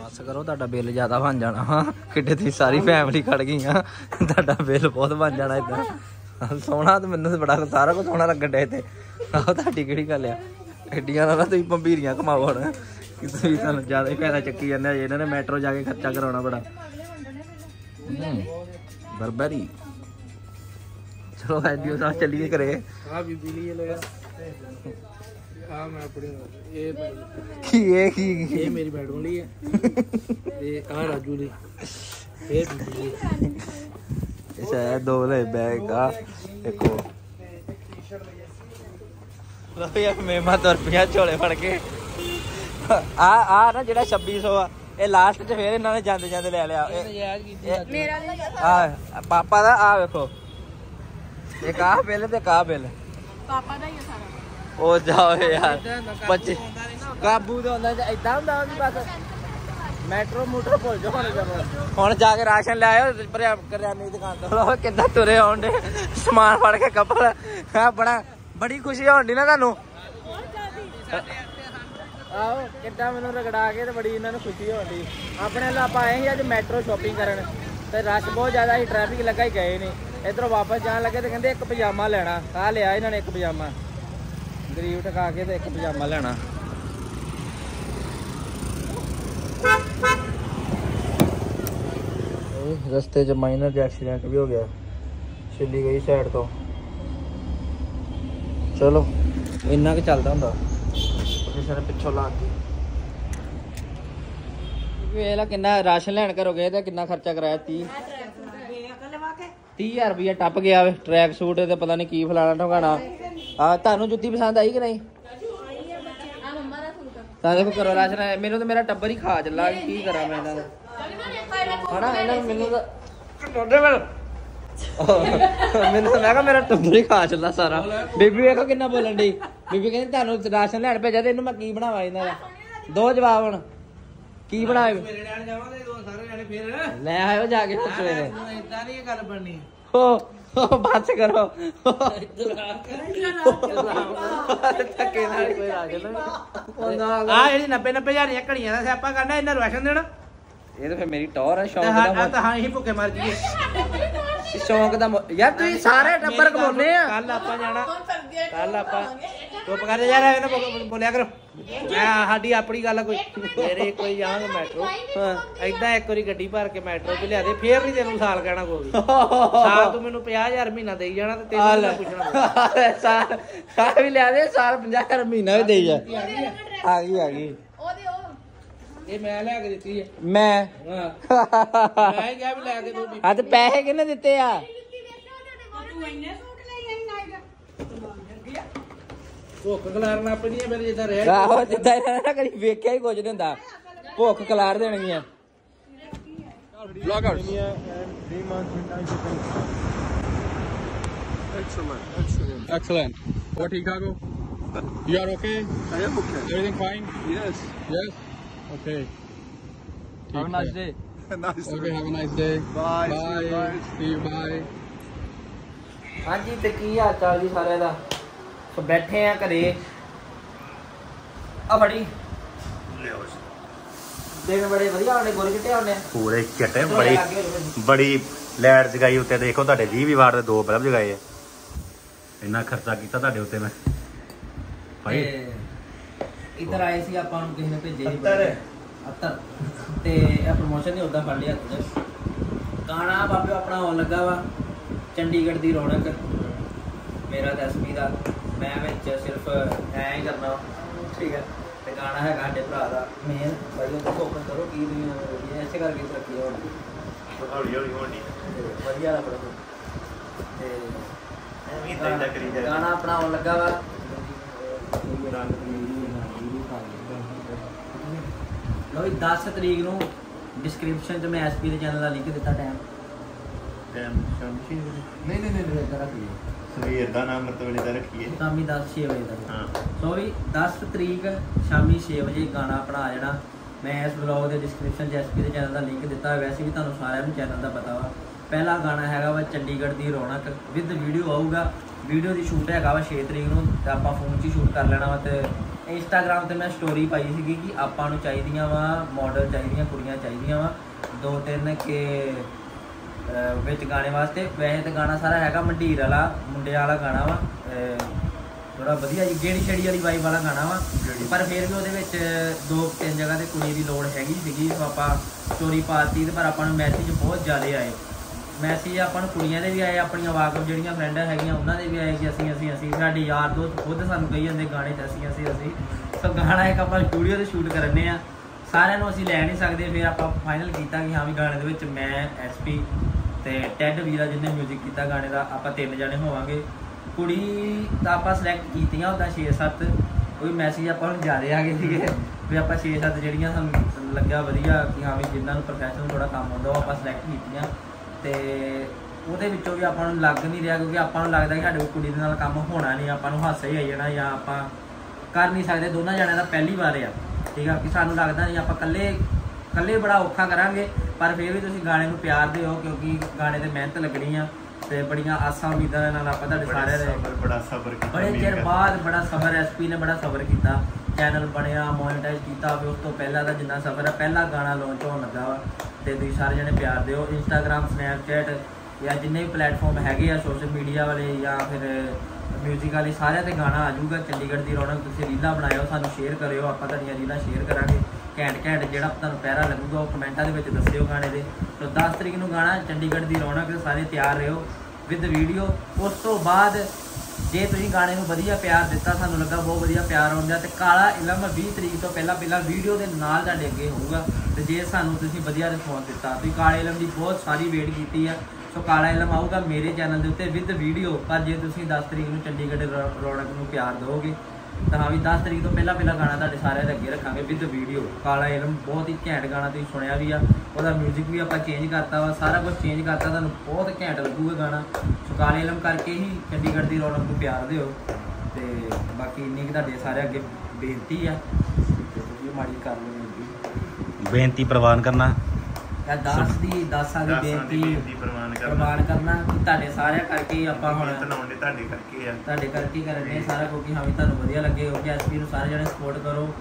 ਬਸ ਕਰੋ ਤੁਹਾਡਾ ਬਿੱਲ ਜ਼ਿਆਦਾ ਬਣ ਜਾਣਾ ਵਾ। ਕਿੱਡੇ ਦੀ ਸਾਰੀ ਫੈਮਿਲੀ ਖੜ ਗਈ ਆ ਤੁਹਾਡਾ ਬਿੱਲ ਬਹੁਤ ਬਣ ਜਾਣਾ ਇਦਾਂ ਸੋਹਣਾ ਤੇ ਮੈਨੂੰ ਬੜਾ ਸਾਰਾ ਕੁਝ ਸੋਹਣਾ ਲੱਗਣ ਡਿਆ ਤੇ ਆਹ ਤੁਹਾਡੀ ਕਿਹੜੀ ਗੱਲ ਆ? ਐਡੀਆਂ ਦਾ ਨਾ ਤੁਸੀਂ ਭੰਬੀਰੀਆਂ ਕਮਾਓ ਹੁਣ। ਕਿ ਤੁਸੀਂ ਤੁਹਾਨੂੰ ਜ਼ਿਆਦਾ ਹੀ ਫਾਇਦਾ ਚੱਕੀ ਜਾਂਦੇ ਆ ਇਹਨਾਂ ਨੇ ਮੈਟਰੋ ਜਾ ਕੇ ਖਰਚਾ ਕਰਾਉਣਾ ਬੜਾ। ਬਰਬਰੀ। ਚਲੋ ਐਡੀਓ ਸਾਹਿਬ ਚੱਲੀਏ ਕਰੇ ਆ ਬੀਬੀ ਲਈ ਇਹ ਲਿਆ ਆ ਮੈਂ ਆਪਣੀ ਇਹ ਕੀ ਇਹ ਕੀ ਇਹ ਮੇਰੀ ਬੈਡਰੂਮ ਲਈ ਹੈ। ਤੇ ਆ ਰਾਜੂ ਲਈ। ਇਹ ਬੀਬੀ ਲਈ। ਇਹ ਦੋ ਲੈ ਬੈਗ ਆ। ਦੇਖੋ। ਲੋ ਯਾਰ ਮੇਮਾ ਤੁਰ ਪਿਆ ਝੋਲੇ ਫੜ ਕੇ। ਆ ਆ ਨਾ ਜਿਹੜਾ 2600 ਆ ਇਹ ਲਾਸਟ ਚ ਫੇਰ ਇਹਨਾਂ ਨੇ ਜਾਂਦੇ ਜਾਂਦੇ ਲੈ ਲਿਆ। ਇਹ- ਮੇਰਾ ਵੀ ਆ ਪਾਪਾ ਦਾ ਆ ਵੇਖੋ। ਇੱਕ ਆ ਬਿੱਲ ਤੇ ਕਾ ਬਿੱਲ? ਪਾਪਾ ਦਾ ਹੀ ਆ ਸਾਰਾ। ਉਹ ਜਾਓ ਯਾਰ ਬੱਚੇ ਕਾਬੂ ਦਾ ਹੁੰਦਾ ਇਦਾਂ ਹੁੰਦਾ ਉਹਦੀ ਬਸ। ਮੈਟਰੋ ਮੋਟਰ ਭੁੱਲ ਜਾਓ ਹੁਣ ਜਾ ਕੇ ਰਾਸ਼ਨ ਲੈ ਆਇਓ ਕਰਿਆਨੇ ਦੀ ਦੁਕਾਨ ਤੋਂ। ਲੋ ਕਿੱਦਾਂ ਤੁਰੇ ਆਉਂਦੇ ਸਮਾਨ ਫੜ ਕੇ ਕੱਪੜ। ਆ ਬੜਾ ਬੜੀ ਖੁਸ਼ੀ ਹੋਣੀ ਨਾ ਤੁਹਾਨੂੰ। ਆਹੋ ਕਿੱਦਾਂ ਮੈਨੂੰ ਰਗੜਾ ਕੇ ਤੇ ਬੜੀ ਇਹਨਾਂ ਨੂੰ ਖੁਸ਼ੀ ਹੋਣੀ ਆਪਣੇ ਨਾਲ ਆਪਾਂ ਆਏ ਸੀ ਅੱਜ ਮੈਟਰੋ ਸ਼ਾਪਿੰਗ ਕਰਨ। ਤੇ ਰਸ਼ ਬਹੁਤ ਜ਼ਿਆਦਾ ਸੀ ਟ੍ਰੈਫਿਕ ਲੱਗਾ ਹੀ ਗਏ ਨਹੀਂ ਇਧਰੋਂ ਵਾਪਸ ਜਾਣ ਲੱਗੇ ਤੇ ਕਹਿੰਦੇ ਇੱਕ ਪਜਾਮਾ ਲੈਣਾ। ਆ ਲਿਆ ਇਹਨਾਂ ਨੇ ਇੱਕ ਪਜਾਮਾ। ਗਰੀਬ ਟਕਾ ਕੇ ਤੇ ਇੱਕ ਪਜਾਮਾ ਲੈਣਾ। ਰਸਤੇ 'ਚ ਮਾਈਨਰ ਜਿਹਾ ਐਕਸੀਡੈਂਟ ਵੀ ਹੋ ਗਿਆ। ਛਿੱਲੀ ਗਈ ਸਾਈਡ ਤੋਂ। ਚਲੋ, ਇੰਨਾ ਕੁ ਚੱਲਦਾ ਹੁੰਦਾ। ਕਿਸੇ ਨੇ ਪਿੱਛੋਂ ਲਾ ਕੇ। ਵੇਖ ਲਾ ਕਿੰਨਾ ਰਾਸ਼ਨ ਲੈਣ ਘਰੋਂ ਗਏ ਤੇ ਕਿੰਨਾ ਖਰਚਾ ਕਰਾਇਆ 30 30000 ਰੁਪਇਆ ਟੱਪ ਗਿਆ ਵੇ ਟਰੈਕ ਸੂਟ ਤੇ ਪਤਾ ਨਹੀਂ ਕੀ ਫਲਾਣਾ ਢੋਗਾਣਾ ਆ ਤੁਹਾਨੂੰ ਜੁੱਤੀ ਪਸੰਦ ਆਈ ਕਿ ਨਹੀਂ? ਤਾਂ ਦੇਖੋ ਕਰੋ ਰਾਸ਼ਨ। ਮੈਨੂੰ ਤਾਂ ਮੇਰਾ ਟੱਬਰ ਹੀ ਖਾ ਚੱਲਾ ਕੀ ਕਰਾਂ ਮੈਂ ਇਹਨਾਂ ਦਾ? ਹਣਾ ਇਹਨਾਂ ਨੂੰ ਮੈਨੂੰ ਤਾਂ ਟੋਡੇ ਵੱਲ ਮੈਨੂੰ ਤਾਂ ਮੈਂ ਕਿਹਾ ਮੇਰਾ ਟੱਬਰ ਹੀ ਖਾ ਚੱਲਾ ਸਾਰਾ। ਬੀਬੀ ਵੇਖੋ ਕਿੰਨਾ ਬੋਲਣ ਦੀ ਬੀਬੀ ਕਹਿੰਦੀ ਤੁਹਾਨੂੰ ਰਾਸ਼ਨ ਲੈਣ ਭੇਜਿਆ ਤੇ ਇਹਨੂੰ ਮੈਂ ਕੀ ਬਣਾਵਾਂ ਇਹਨਾਂ ਦਾ? ਦੋ ਜਵਾਬ ਹੁਣ। ਕੀ ਬਣਾਵੇ? ਮੇਰੇ ਨਾਲ ਜਾਵਾਂਗੇ ਦੋ ਸਾਰੇ ਜਾਣੇ ਫੇਰ। ਲੈ ਆਇਓ ਜਾ ਕੇ ਪੁੱਛੋ ਇਹਨੇ ਇਦਾਂ ਨਹੀਂ ਗੱਲ ਬਣਨੀ। ਹੋ ਹੋ ਬਸ ਕਰੋ। ਧੱਕੇ ਨਾਲ ਕੋਈ ਨਹੀਂ। ਆ ਜਿਹੜੀ 90 90 ਹਜ਼ਾਰ ਦੀਆਂ ਘੜੀਆਂ ਦਾ ਸਿਆਪਾ ਕਰਨਾ ਇਹਨਾਂ ਨੂੰ ਰਾਸ਼ਨ ਦੇਣਾ। ਇਹ ਤਾਂ ਫਿਰ ਮੇਰੀ ਟੌਰ ਹੈ ਤੇ ਸ਼ੌਂਕ ਹਾਂ ਦਾ ਤਾਂ ਹਾਂ ਹੀ ਭੁੱਖੇ ਮਰ ਜੀਏ ਸ਼ੌਂਕ ਦਾ ਯਾਰ ਤੁਸੀਂ ਸਾਰੇ ਟੱਬਰ ਕਮਾਉਨੇ ਆ। ਕੱਲ ਆਪਾਂ ਜਾਣਾ। ਕੱਲ ਆਪਾਂ ਚੁੱਪ ਕਰ ਯਾਰ ਐਵੇਂ ਨਾ ਬੋਲ- ਬੋਲਿਆ ਕਰੋ। ਮੈਂ ਸਾਡੀ ਆਪਣੀ ਗੱਲ ਕੋਈ ਮੇਰੇ ਕੋਈ ਜਾਵਾਂਗੇ ਮੈਟਰੋ। ਹਾਂ ਐਦਾਂ ਇੱਕ ਵਾਰੀ ਗੱਡੀ ਭਰ ਕੇ ਮੈਟਰੋ 'ਚ ਲਿਆ ਦੇ ਫੇਰ ਨਹੀਂ ਤੈਨੂੰ ਸਾਲ ਕਹਿਣਾ ਕੋਈ ਵੀ। ਸਾਲ ਤੂੰ ਮੈਨੂੰ 50000 ਮਹੀਨਾ ਦੇਈ ਜਾਣਾ ਤੇ ਤੈਨੂੰ ਨਾ ਪੁੱਛਣਾ ਸਾਲ ਸਾਲ ਵੀ ਲਿਆ ਦੇ ਸਾਲ 50000 ਮਹੀਨਾ ਵੀ ਦੇਈ ਜਾ। ਆ ਗਈ ਆ ਗਈ। ਇਹ ਮੈਂ ਲੈ ਕੇ ਦਿੱਤੀ ਹੈ ਮੈਂ ਹਾਂ ਮੈਂ ਹੀ ਕਿਹਾ ਵੀ ਲੈ ਕੇ ਦੋ ਵੀ ਆ ਤੇ ਪੈਸੇ ਕਿਹਨੇ ਦਿੱਤੇ ਆ ਤੂੰ ਇੰਨੇ ਸੂਟ ਲਈ ਆਈ ਨਾਈਟ ਭੁੱਖ ਖਲਾਰਨਾ ਆਪਣੀ ਹੈ ਫਿਰ ਜਿੱਦਾਂ ਰਹਿ ਆਹੋ ਜਿੱਦਾਂ ਇਹਨਾਂ ਕਦੀ ਵੇਖਿਆ ਹੀ ਕੁਝ ਨਹੀਂ ਹੁੰਦਾ ਭੁੱਖ ਕਲਾਰ ਦੇਣਗੀਆਂ Vloggers. Excellent. What Chicago? You are okay? I am okay. Everything fine? Yes. Yes? Okay. Have a nice day. nice okay, have a nice day. Bye. Bye. See you. Bye. ਹਾਂਜੀ ਤੇ ਕੀ ਹਾਲ ਚਾਲ ਜੀ ਸਾਰਿਆਂ ਦਾ ਸੋ ਬੈਠੇ ਆ ਘਰੇ ਆ ਫੜੀ ਦਿਨ ਬੜੇ ਵਧੀਆ ਆਉਣੇ ਗੋਰੇ ਕਿੱਥੇ ਆਉਣੇ ਪੂਰੇ ਚਟੇ ਬੜੀ। ਬੜੀ ਲਾਈਟ ਜਗਾਈ ਉੱਤੇ ਦੇਖੋ ਤੁਹਾਡੇ 20 ਵੀ ਵਾਟ ਦੇ ਦੋ ਬਲਬ ਜਗਾਏ ਆ ਇੰਨਾ ਖਰਚਾ ਕੀਤਾ ਤੁਹਾਡੇ ਉੱਤੇ ਮੈਂ ਭਾਈ ਇੱਧਰ ਆਏ ਸੀ ਆਪਾਂ ਨੂੰ ਕਿਸੇ ਨੇ ਭੇਜੇ ਸੀ ਅੱਤਰ। ਅੱਤਰ। ਤੇ ਇਹ ਪ੍ਰਮੋਸ਼ਨ ਨਹੀਂ ਹੁੰਦਾ ਫੜ ਲਿਆ 'ਚ ਗਾਣਾ ਬਾਬੇ ਆਪਣਾ ਆਉਣ ਲੱਗਾ ਵਾ ਚੰਡੀਗੜ੍ਹ ਦੀ ਰੌਣਕ। ਮੇਰਾ ਤੇ ਐਸਪੀ ਦਾ। ਮੈਂ ਵਿੱਚ ਸਿਰਫ ਐਂ ਹੀ ਕਰਨਾ। ਠੀਕ ਹੈ। ਤੇ ਗਾਣਾ ਹੈਗਾ ਸਾਡੇ ਭਰਾ ਦਾ। ਮੇਨ। ਬਾਈ ਉਹ ਓਪਨ ਕਰੋ ਕੀ ਦੁਨੀਆ ਐਸੇ ਕਰਕੇ ਤਰੱਕੀ ਹੋਣੀ। ਹੌਲੀ ਹੌਲੀ ਹੋਣੀ। ਤੇ ਵਧੀਆ ਦਾ ਬੜਾ। ਤੇ ਐਵੇਂ ਤਾਂ ਇਦਾਂ ਕਰੀ ਜਾਏ ਗਾਣਾ ਆਪਣਾ ਆਉਣ ਲੱਗਾ ਵਾ। ਲੋ 10 ਤਰੀਕ ਨੂੰ ਡਿਸਕ੍ਰਿਪਸ਼ਨ 'ਚ ਮੈਂ ਐਸਪੀ ਦੇ ਚੈਨਲ ਦਾ ਲਿੰਕ ਦਿੱਤਾ ਟਾਈਮ ਟਾਈਮ ਸ਼ਾਮੀ ਨਹੀਂ ਨਹੀਂ ਨਹੀਂ ਨਹੀਂ ਕਰਾ ਕੀ ਸਵੇਰ ਦਾ ਨਾਮ ਮਤਲਬ ਨਹੀਂ ਤਾਂ ਰੱਖੀਏ ਸ਼ਾਮੀ 10 6 ਵਜੇ ਤੱਕ। ਹਾਂ। ਸੋ ਵੀ 10 ਤਰੀਕ ਸ਼ਾਮੀ 6 ਵਜੇ ਗਾਣਾ ਆਪਣਾ ਆ ਜਾਣਾ। ਮੈਂ ਇਸ ਬਲੌਗ ਦੇ ਡਿਸਕ੍ਰਿਪਸ਼ਨ 'ਚ ਐਸਪੀ ਦੇ ਚੈਨਲ ਦਾ ਲਿੰਕ ਦਿੱਤਾ। ਹੋਇਆ ਵੈਸੇ ਵੀ ਤੁਹਾਨੂੰ ਸਾਰਿਆਂ ਨੂੰ ਚੈਨਲ ਦਾ ਪਤਾ ਵਾ। ਪਹਿਲਾ ਗਾਣਾ ਹੈਗਾ ਵਾ ਚੰਡੀਗੜ੍ਹ ਦੀ ਰੌਣਕ। ਵਿਦ ਵੀਡੀਓ ਆਊਗਾ। ਵੀਡੀਓ ਦੀ ਸ਼ੂਟ ਹੈਗਾ ਵਾ 6 ਤਰੀਕ ਨੂੰ ਤੇ ਆਪਾਂ ਫੋਨ 'ਚ ਹੀ ਸ਼ੂਟ ਕਰ ਲੈਣਾ ਵਾ ਤੇ ਇੰਸਟਾਗ੍ਰam ਤੇ ਮੈਂ ਸਟੋਰੀ ਪਾਈ ਸੀਗੀ ਕਿ ਆਪਾਂ ਨੂੰ ਚਾਹੀਦੀਆਂ ਵਾ ਮਾਡਲ ਚਾਹੀਦੀਆਂ ਕੁੜੀਆਂ ਚਾਹੀਦੀਆਂ ਵਾ। ਦੋ ਤਿੰਨ ਕੇ ਵਿੱਚ ਗਾਣੇ ਵਾਸਤੇ। ਵੈਸੇ ਤਾਂ ਗਾਣਾ ਸਾਰਾ ਹੈਗਾ ਮੰਡੀਰ ਵਾਲਾ ਮੁੰਡੇ ਵਾਲਾ ਗਾਣਾ ਵਾ। ਥੋੜਾ ਵਧੀਆ ਜੀ ਗੇੜੀ ਛੜੀ ਵਾਲੀ ਵਾਈਬ ਵਾਲਾ ਗਾਣਾ ਵਾ। ਪਰ ਫਿਰ ਵੀ ਉਹਦੇ ਵਿੱਚ ਦੋ ਤਿੰਨ ਜਗ੍ਹਾ ਤੇ ਕੁੜੀ ਦੀ ਲੋੜ ਹੈਗੀ ਸੀਗੀ ਸੋ ਆਪਾਂ ਸਟੋਰੀ ਪਾਤੀ ਤੇ ਪਰ ਆਪਾਂ ਨੂੰ ਮੈਸੇਜ ਬਹੁਤ ਜ਼ਿਆਦਾ ਆਏ। ਮੈਸੇਜ ਆਪਾਂ ਨੂੰ ਕੁੜੀਆਂ ਦੇ ਵੀ ਆਏ, ਆਪਣੀਆਂ ਵਾਕਫ ਜਿਹੜੀਆਂ ਫਰੈਂਡਾਂ ਹੈਗੀਆਂ, ਉਹਨਾਂ ਦੇ ਵੀ ਆਏ ਕਿ ਅਸੀਂ ਅਸੀਂ ਅਸੀਂ, ਸਾਡੇ ਯਾਰ ਦੋਸਤ ਖੁਦ ਸਾਨੂੰ ਕਹੀ ਜਾਂਦੇ ਗਾਣੇ 'ਚ ਅਸੀਂ ਅਸੀਂ ਅਸੀਂ। ਸੋ ਗਾਣਾ ਇੱਕ ਆਪਾਂ ਸਟੂਡੀਓ ਤੇ ਸ਼ੂਟ ਕਰਨੇ ਆ। ਸਾਰਿਆਂ ਨੂੰ ਅਸੀਂ ਲੈ ਨਹੀਂ ਸਕਦੇ, ਫਿਰ ਆਪਾਂ ਫਾਈਨਲ ਕੀਤਾ ਕਿ ਹਾਂ ਵੀ ਗਾਣੇ ਦੇ ਵਿੱਚ ਮੈਂ ਐਸਪੀ ਤੇ ਟੈਡ ਵੀਰਾ ਜਿਹਨੇ 뮤직 ਕੀਤਾ ਗਾਣੇ ਦਾ, ਆਪਾਂ ਤਿੰਨ ਜਣੇ ਹੋਵਾਂਗੇ। ਕੁੜੀ ਤਾਂ ਆਪਾਂ ਸਿਲੈਕਟ ਕੀਤੀਆਂ ਉਹਦਾ 6-7 ਕੋਈ ਮੈਸੇਜ ਆਪਾਂ ਨੂੰ ਜਾ ਰਹੇ ਆਗੇ ਸੀਗੇ ਵੀ ਆਪਾਂ 6-7 ਜਿਹੜੀਆਂ ਸਾਨੂੰ ਲੱਗਿਆ ਵਧੀਆ ਕਿ ਹਾਂ ਵੀ ਜਿਨ੍ਹਾਂ ਨੂੰ ਪ੍ਰੋਫੈਸ਼ਨਲ ਥੋੜਾ ਕੰਮ ਆਉਂਦਾ, ਉਹ ਆਪਾਂ ਸਿਲੈਕਟ ਕੀਤੀਆਂ। ਤੇ ਉਹਦੇ ਵਿੱਚੋਂ ਵੀ ਆਪਾਂ ਨੂੰ ਲੱਗ ਨਹੀਂ ਰਿਹਾ ਕਿਉਂਕਿ ਆਪਾਂ ਨੂੰ ਲੱਗਦਾ ਕਿ ਸਾਡੇ ਕੋਲ ਕੁੜੀ ਦੇ ਨਾਲ ਕੰਮ ਹੋਣਾ ਨਹੀਂ ਆਪਾਂ ਨੂੰ ਹਾਸਾ ਹੀ ਆਈ ਜਾਣਾ ਜਾਂ ਆਪਾਂ ਕਰ ਨਹੀਂ ਸਕਦੇ। ਦੋਨਾਂ ਜਣਿਆਂ ਦਾ ਪਹਿਲੀ ਵਾਰ ਆ ਠੀਕ ਆ? ਕਿ ਸਾਨੂੰ ਲੱਗਦਾ ਨਹੀਂ ਆਪਾਂ ਇਕੱਲੇ ਇਕੱਲੇ ਬੜਾ ਔਖਾ ਕਰਾਂਗੇ ਪਰ ਫਿਰ ਵੀ ਤੁਸੀਂ ਗਾਣੇ ਨੂੰ ਪਿਆਰ ਦਿਓ ਕਿਉਂਕਿ ਗਾਣੇ ਤੇ ਮਿਹਨਤ ਲੱਗਣੀ ਆ ਤੇ ਬੜੀਆਂ ਆਸਾਂ ਉਮੀਦਾਂ ਨਾਲ ਆਪਾਂ ਤੁਹਾਡੇ ਸਾਰਿਆਂ ਦੇ ਬੜਾ ਸਬਰ ਕੀਤਾ ਬੜੇ ਚਿਰ ਬਾਅਦ ਬੜਾ ਸਬਰ ਐਸਪੀ ਨੇ ਬੜਾ ਸਬਰ ਕੀਤਾ। ਚੈਨਲ ਬਣਿਆ ਮੋਨੇਟਾਈਜ਼ ਕੀਤਾ ਹੋਵੇ, ਉਸ ਤੋਂ ਪਹਿਲਾਂ ਦਾ ਜਿੰਨਾ ਸਫ਼ਰ ਹੈ, ਪਹਿਲਾ ਗਾਣਾ ਲਾਂਚ ਹੋਣ ਲੱਗਾ ਵਾ, ਤੇ ਤੁਸੀਂ ਸਾਰੇ ਜਣੇ ਪਿਆਰ ਦਿਓ। ਇੰਸਟਾਗ੍ਰam ਸਨੈਪਚੈਟ ਜਾਂ ਜਿੰਨੇ ਵੀ ਪਲੇਟਫਾਰਮ ਹੈਗੇ ਆ ਸੋਸ਼ਲ ਮੀਡੀਆ ਵਾਲੇ ਜਾਂ ਫਿਰ ਮਿਊਜ਼ਿਕ ਵਾਲੇ, ਸਾਰਿਆਂ ਤੇ ਗਾਣਾ ਆ ਜਾਊਗਾ। ਚੰਡੀਗੜ੍ਹ ਦੀ ਰੌਣਕ ਤੁਸੀਂ ਰੀਲਾਂ ਬਣਾਇਓ, ਸਾਨੂੰ ਸ਼ੇਅਰ ਕਰਿਓ, ਆਪਾਂ ਤੁਹਾਡੀਆਂ ਰੀਲਾਂ ਸ਼ੇਅਰ ਕਰਾਂਗੇ। ਘੈਂਟ ਘੈਂਟ ਜਿਹੜਾ ਤੁਹਾਨੂੰ ਪਹਿਰਾ ਲੱਗੂਗਾ, ਉਹ ਕਮੈਂਟਾਂ ਦੇ ਵਿੱਚ ਦੱਸਿਓ ਗਾਣੇ ਦੇ। ਤਾਂ 10 ਤਰੀਕ ਨੂੰ ਗਾਣਾ, ਚੰਡੀਗੜ੍ਹ ਦੀ ਰੌਣਕ, ਸਾਰੇ ਤਿਆਰ ਰਹੋ ਵਿਦ ਵੀਡੀਓ ਉਸ ਤੋਂ ਬਾਅਦ ਜੇ ਤੁਸੀਂ ਗਾਣੇ ਨੂੰ ਵਧੀਆ ਪਿਆਰ ਦਿੱਤਾ, ਸਾਨੂੰ ਲੱਗਾ ਬਹੁਤ ਵਧੀਆ ਪਿਆਰ ਆਉਂਦਾ ਤੇ ਕਾਲਾ ਇਲਮ 20 ਤਰੀਕ ਤੋਂ ਪਹਿਲਾਂ ਪਹਿਲਾਂ ਵੀਡੀਓ ਦੇ ਨਾਲ ਤੁਹਾਡੇ ਅੱਗੇ ਹੋਊਗਾ ਤੇ ਜੇ ਸਾਨੂੰ ਤੁਸੀਂ ਵਧੀਆ ਰਿਸਪੌਂਸ ਦਿੱਤਾ ਤੁਸੀਂ ਕਾਲੇ ਇਲਮ ਦੀ ਬਹੁਤ ਸਾਰੀ ਵੇਟ ਕੀਤੀ ਆ, ਸੋ ਕਾਲਾ ਇਲਮ ਆਊਗਾ ਮੇਰੇ ਚੈਨਲ ਦੇ ਉੱਤੇ ਵਿਦ ਵੀਡੀਓ ਪਰ ਜੇ ਤੁਸੀਂ 10 ਤਰੀਕ ਨੂੰ ਚੰਡੀਗੜ੍ਹ ਰੌ- ਰੌਣਕ ਨੂੰ ਪਿਆਰ ਦਿਓਗੇ ਤਾਂ ਹਾਂ ਵੀ 10 ਤਰੀਕ ਤੋਂ ਪਹਿਲਾਂ ਪਹਿਲਾਂ ਗਾਣਾ ਤੁਹਾਡੇ ਸਾਰਿਆਂ ਦੇ ਅੱਗੇ ਰੱਖਾਂਗੇ, ਵਿਦ ਵੀਡੀਓ ਕਾਲਾ ਇਲਮ ਬਹੁਤ ਹੀ ਘੈਂਟ ਗਾਣਾ ਤੁਸੀਂ ਸੁਣਿਆ ਵੀ ਆ। ਉਹਦਾ 뮤직 ਵੀ ਆਪਾਂ ਚੇਂਜ ਕਰਤਾ ਵਾ, ਸਾਰਾ ਕੁਝ ਚੇਂਜ ਕਰਤਾ, ਤੁਹਾਨੂੰ ਬਹੁਤ ਘੈਂਟ ਲੱਗੂਗਾ ਗਾਣਾ। ਸੋ ਕਾਲੇ ਇਲਮ ਕਰਕੇ ਹੀ ਚੰਡੀਗੜ੍ਹ ਦੀ ਰੌਣਕ ਨੂੰ ਪਿਆਰ ਦਿਓ। ਤੇ ਬਾਕੀ ਇੰਨੀ ਕਿ ਤੁਹਾਡੇ ਸਾਰਿਆਂ ਅੱਗੇ ਬੇਨਤੀ ਆ। ਤੇ ਤੁਸੀਂ ਮਾੜੀ ਕਰ ਲਓ ਬੇਨਤੀ ਪ੍ਰਵਾਨ ਕਰਨਾ। ਜਾਂ 10 ਦੀ 10 ਦੀ ਬੇਨਤੀ ਪ੍ਰਮਾਨ ਕਰਨਾ। ਕਿ ਤੁਹਾਡੇ ਸਾਰਿਆਂ ਕਰਕੇ ਆਪਾਂ ਹੁਣ ਤਨਾਉਣ ਦੇ ਤੁਹਾਡੇ ਕਰਕੇ ਆ। ਤੁਹਾਡੇ ਕਰਕੇ ਕਰਨ ਸਾਰਾ ਕਿਉਂਕਿ ਹਾਂ ਵੀ ਤੁਹਾਨੂੰ ਵਧੀਆ ਲੱਗੇ ਹੋ ਕਿ ਐਸਪੀ ਨੂੰ ਸਾਰੇ ਜਣੇ ਸਪੋਰਟ ਕਰੋ।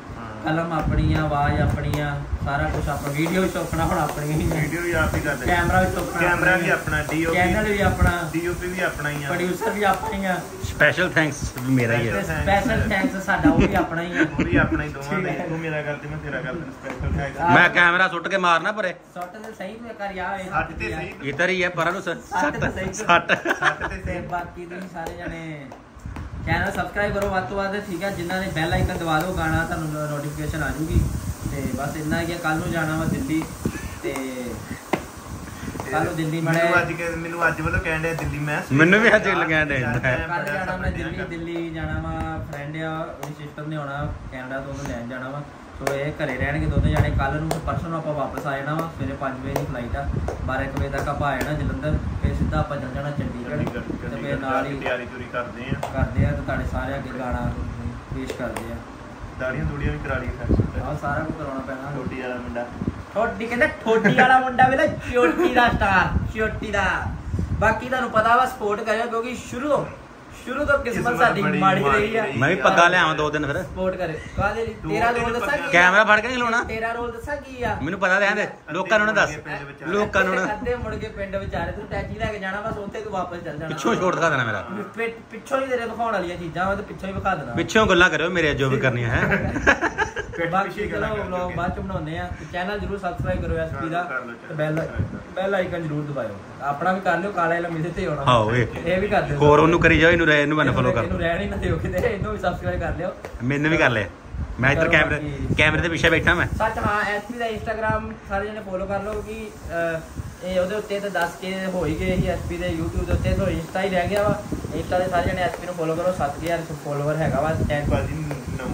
ਕਲਮ ਆਪਣੀ ਆ ਆਵਾਜ਼ ਆਪਣੀ ਆ ਸਾਰਾ ਕੁਝ ਆਪਣਾ ਵੀਡੀਓ ਵੀ ਚੁੱਕਣਾ ਹੁਣ ਆਪਣੀ। ਹੀ ਵੀਡੀਓ ਵੀ ਆਪ ਹੀ ਕਰਦੇ। ਕੈਮਰਾ ਵੀ ਚੁੱਕਣਾ ਕੈਮਰਾ ਵੀ ਆਪਣਾ ਡੀਓਪੀ ਚੈਨਲ ਵੀ ਆਪਣਾ। ਡੀਓਪੀ ਵੀ ਆਪਣਾ ਹੀ ਆ। ਪ੍ਰੋਡਿਊਸਰ ਵੀ ਆਪਣਾ ਹੀ ਆ। ਸਪੈਸ਼ਲ ਥੈਂਕਸ ਮੇਰਾ ਹੀ ਹੈ ਸਪੈਸ਼ਲ ਥੈਂਕਸ ਸਾਡਾ ਉਹ ਵੀ ਆਪਣਾ ਹੀ ਆ। ਉਹ ਵੀ ਆਪਣਾ ਹੀ ਦੋਵਾਂ ਦਾ। ਤੂੰ ਮੇਰਾ ਗੱਲ ਤੇ ਮੈਂ ਤੇਰਾ ਗੱਲ ਤੇ ਸਪੈਸ਼ਲ ਥੈਂਕਸ ਮੈਂ ਕੈਮਰਾ ਸੁੱਟ ਕੇ ਮਾਰਨਾ ਪਰੇ। ਸੱਟ ਤੇ ਸਹੀ ਤੇ ਕਰ ਯਾ ਇਹ ਅੱਜ ਤੇ ਸਹੀ ਇਧਰ ਹੀ ਹੈ ਪਰਾਂ ਨੂੰ ਸੱਟ ਤੇ ਸਹੀ ਸੱਟ। ਤੇ ਸਹੀ। ਬਾਕੀ ਤੁਸੀਂ ਸਾਰੇ ਜਣੇ ਚੈਨਲ ਸਬਸਕ੍ਰਾਈਬ ਕਰੋ ਵੱਧ ਤੋਂ ਵੱਧ ਠੀਕ ਹੈ ਜਿਨ੍ਹਾਂ ਨੇ ਬੈਲ ਆਈਕਨ ਦਬਾ ਦਿਓ ਗਾਣਾ ਤੁਹਾਨੂੰ ਨੋਟੀਫਿਕੇਸ਼ਨ ਆ ਜੂਗੀ ਤੇ ਬਸ ਇੰਨਾ ਹੀ ਹੈ ਕੱਲ ਨੂੰ ਜਾਣਾ ਵਾ ਦਿੱਲੀ ਤੇ ਕੱਲ ਨੂੰ ਦਿੱਲੀ ਮੜੇ ਮੈਨੂੰ ਅੱਜ ਕੇ ਮੈਨੂੰ ਅੱਜ ਵੱਲੋਂ ਕਹਿਣ ਡਿਆ ਦਿੱਲੀ ਮੈਂ ਮੈਨੂੰ ਵੀ ਅੱਜ ਲੱਗਿਆ ਡਿਆ। ਕੱਲ ਜਾਣਾ ਮੈਂ ਦਿੱਲੀ ਦਿੱਲੀ ਜਾਣਾ ਵਾ ਫਰੈਂਡ ਆ ਉਹਦੀ ਸਿਸਟਰ ਨੇ ਆਉਣਾ ਕੈਨੇਡਾ ਤੋਂ ਉਹਨੂੰ ਲੈਣ ਜਾਣਾ ਵਾ। ਸੋ ਇਹ ਘਰੇ ਰਹਿਣਗੇ ਦੋਨੇ ਜਾਣੇ ਕੱਲ ਨੂੰ ਪਰਸੋਂ ਨੂੰ ਆਪਾਂ ਵਾਪਸ ਆ ਜਾਣਾ ਵਾ ਸਵੇਰੇ 5 ਵਜੇ ਦੀ ਫਲਾਈਟ ਆ। 12 1 ਵਜੇ ਤੱਕ ਆਪਾਂ ਆ ਜਾਣਾ ਜਲੰਧਰ ਫਿਰ ਸਿੱਧਾ ਆਪਾਂ ਚੱਲ ਜਾਣਾ ਚੰਡੀਗੜ੍ਹ। ਤੇ ਫਿਰ ਨਾਲ ਹੀ ਤਿਆਰੀ ਤੁਰੀ ਕਰਦੇ ਆ। ਕਰਦੇ ਆ ਤੇ ਤੁਹਾਡੇ ਸਾਰੇ ਅੱਗੇ ਗਾਣਾ ਪੇਸ਼ ਕਰਦੇ ਆ। ਦਾੜੀਆਂ ਦੂੜੀਆਂ ਵੀ ਕਰਾ ਲਈ ਫਿਰ। ਆਹ ਸਾਰਾ ਕੁਝ ਕਰਾਉਣਾ ਪੈਣਾ। ਛੋਟੀ ਵਾਲਾ ਮੁੰਡਾ। ਠੋਡੀ ਕਹਿੰਦੇ ਠੋਡੀ ਵਾਲਾ ਮੁੰਡਾ ਵੇਲੇ ਚੋਟੀ ਦਾ ਸਟਾਰ ਚੋਟੀ ਦਾ। ਬਾਕੀ ਤੁਹਾਨੂੰ ਪਤਾ ਵਾ ਸਪੋਰਟ ਕਰਿਓ ਕਿਉਂਕਿ ਸ਼ੁਰੂ ਸ਼ੁਰੂ ਤੋਂ ਕਿਸਮਤ ਸਾਡੀ ਮਾੜੀ ਰਹੀ ਆ। ਮੈਂ ਵੀ ਪੱਗਾ ਲਿਆਵਾਂ ਦੋ ਦਿਨ ਫਿਰ। ਸਪੋਰਟ ਕਰੇ। ਕਾਹਦੇ ਲਈ ਤੇਰਾ ਰੋਲ ਦੱਸਾਂ। ਕੀ? ਕੈਮਰਾ ਫੜ ਕੇ ਨਹੀਂ ਖਲੋਣਾ ਤੇਰਾ ਰੋਲ ਦੱਸਾਂ ਕੀ ਆ? ਮੈਨੂੰ ਪਤਾ ਦੇ। ਲੋਕਾਂ ਨੂੰ ਨਾ ਦੱਸ। ਲੋਕਾਂ ਨੂੰ ਨਾ। ਅੱਧੇ ਮੁੜ ਕੇ ਪਿੰਡ ਵਿਚਾਰੇ ਤੂੰ ਟੈਚੀ ਲੈ ਕੇ ਜਾਣਾ ਬਸ ਉੱਥੇ ਤੂੰ ਵਾਪਸ ਚੱਲ ਜਾਣਾ। ਪਿੱਛੋਂ ਛੋੜ ਦਿਖਾ ਦੇਣਾ ਮੇਰਾ। ਪਿੱਛੋਂ ਹੀ ਤੇਰੇ ਵਿਖਾਉਣ ਵਾਲੀਆਂ ਚੀਜ਼ਾਂ ਵਾ ਤੇ ਪਿੱਛੋਂ ਹੀ ਵਿਖਾ ਦੇਣਾ। ਪਿੱਛੋਂ ਗੱਲਾਂ ਕਰਿਓ ਮੇਰੇ ਜੋ ਵੀ ਕਰਨੀਆਂ ਹੈ। ਬਾਕੀ ਚਲੋ ਵਲੌਗ ਬਾਅਦ ਚ ਬਣਾਉਂਦੇ ਆ ਤੇ ਚੈਨਲ ਜਰੂਰ ਸਬਸਕ੍ਰਾਈਬ ਕਰੋ ਐਸਪੀ ਦਾ ਤੇ ਬੈਲ ਬੈਲ ਆਈਕਨ ਜਰੂਰ ਦਬਾਇਓ। ਆਪਣਾ ਵੀ ਕਰ ਲਿਓ ਕਾਲੇ ਲੰਮੇ ਦੇ ਤੇ ਆਉਣਾ। ਹਾਂ ਓਏ। ਇਹ ਵੀ ਕਰ ਦਿਓ। ਹੋਰ ਉਹਨੂੰ ਕਰੀ ਜਾਓ ਇਹਨੂੰ ਰਹਿ ਇਹਨੂੰ ਮੈਨੂੰ ਫੋਲੋ ਕਰ। ਇਹਨੂੰ ਰਹਿਣ ਹੀ ਨਾ ਦਿਓ ਕਿਤੇ ਇਹਨੂੰ ਵੀ ਸਬਸਕ੍ਰਾਈਬ ਕਰ ਲਿਓ। ਮੈਨੂੰ ਵੀ ਕਰ ਲੈ ਮੈਂ ਇੱਧਰ ਕੈਮਰੇ ਕੈਮਰੇ ਦੇ ਪਿੱਛੇ ਬੈਠਾ ਮੈਂ। ਸੱਚ ਹਾਂ ਐਸਪੀ ਦਾ ਇੰਸਟਾਗ੍ਰam ਸਾਰੇ ਜਣੇ ਫੋਲੋ ਕਰ ਲਓ ਕਿ ਇਹ ਉਹਦੇ ਉੱਤੇ ਤਾਂ ਦੱਸ ਕੇ ਹੋ ਹੀ ਗਏ ਸੀ ਐਸਪੀ ਦੇ YouTube ਦੇ ਉੱਤੇ ਤੋਂ ਇੰਸਟਾ ਹੀ ਰਹਿ ਗਿਆ ਵਾ। ਇੰਸਟਾ ਦੇ ਸਾਰੇ ਜਣੇ ਐਸਪੀ ਨੂੰ ਫੋਲੋ ਕਰੋ। 7000 ਫੋਲੋਵਰ ਹੈਗਾ ਵਾ। ਚੈਨਲ ਬਾਜੀ ਨੋ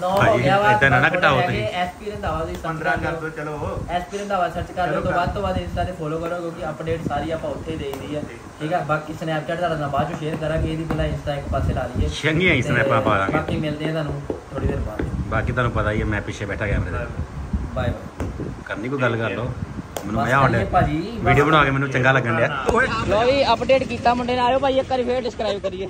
9 ਹੋ ਗਿਆ ਵਾ ਇਦਾਂ ਨਾ ਘਟਾਓ ਤੁਸੀਂ। ਐਸਪੀ ਰੰਦਾਵਾ ਦੀ 15 ਕਰ ਦੋ ਚਲੋ। ਐਸਪੀ ਰੰਦਾਵਾ ਸਰਚ ਕਰ ਲਓ ਤੋਂ ਵੱਧ ਤੋਂ ਵੱਧ ਇੰਸਟਾ ਤੇ ਫੋਲੋ ਕਰੋ ਕਿਉਂਕਿ ਅਪਡੇਟ ਸਾਰੀ ਆਪਾਂ ਉੱਥੇ ਦੇਈਦੀ ਹੈ ਠੀਕ ਹੈ ਬਾਕੀ ਸਨੈਪਚੈਟ ਤੁਹਾਡਾ ਨਾਲ ਬਾਅਦ ਚ ਸ਼ੇਅਰ ਕਰਾਂਗੇ ਇਹਦੀ ਪਹਿਲਾਂ ਇੰਸਟਾ ਇੱਕ ਪਾਸੇ ਲਾ ਲਈਏ। ਚੰਗੀਆਂ ਹੀ ਸਨੈਪਾਂ ਪਾ ਲਾਂਗੇ। ਬਾਕੀ ਮਿਲਦੇ ਆ ਤੁਹਾਨੂੰ ਥੋੜੀ ਦੇਰ ਬਾਅਦ। ਬਾਕੀ ਤੁਹਾਨੂੰ ਪਤਾ ਹੀ ਹੈ ਮੈਂ ਪਿੱਛੇ ਬੈਠਾ ਕੈਮਰੇ ਦੇ ਬਾਏ ਬਾਏ। ਕਰਨੀ ਕੋਈ ਗੱਲ ਕਰ ਲਓ। ਮੈਨੂੰ ਮਜ਼ਾ ਆਉਂਦਾ ਭਾਜੀ ਵੀਡੀਓ ਬਣਾ ਕੇ ਮੈਨੂੰ ਚੰਗਾ ਲੱਗਣ ਡਿਆ। ਓਏ ਲੋ ਵੀ ਅਪਡੇਟ ਕੀਤਾ ਮੁੰਡੇ ਨਾਲ ਆਇਓ ਭਾਈ ਇੱਕ ਵਾਰੀ ਫੇਰ ਡਿਸਕ੍ਰਾਈਬ ਕਰੀਏ।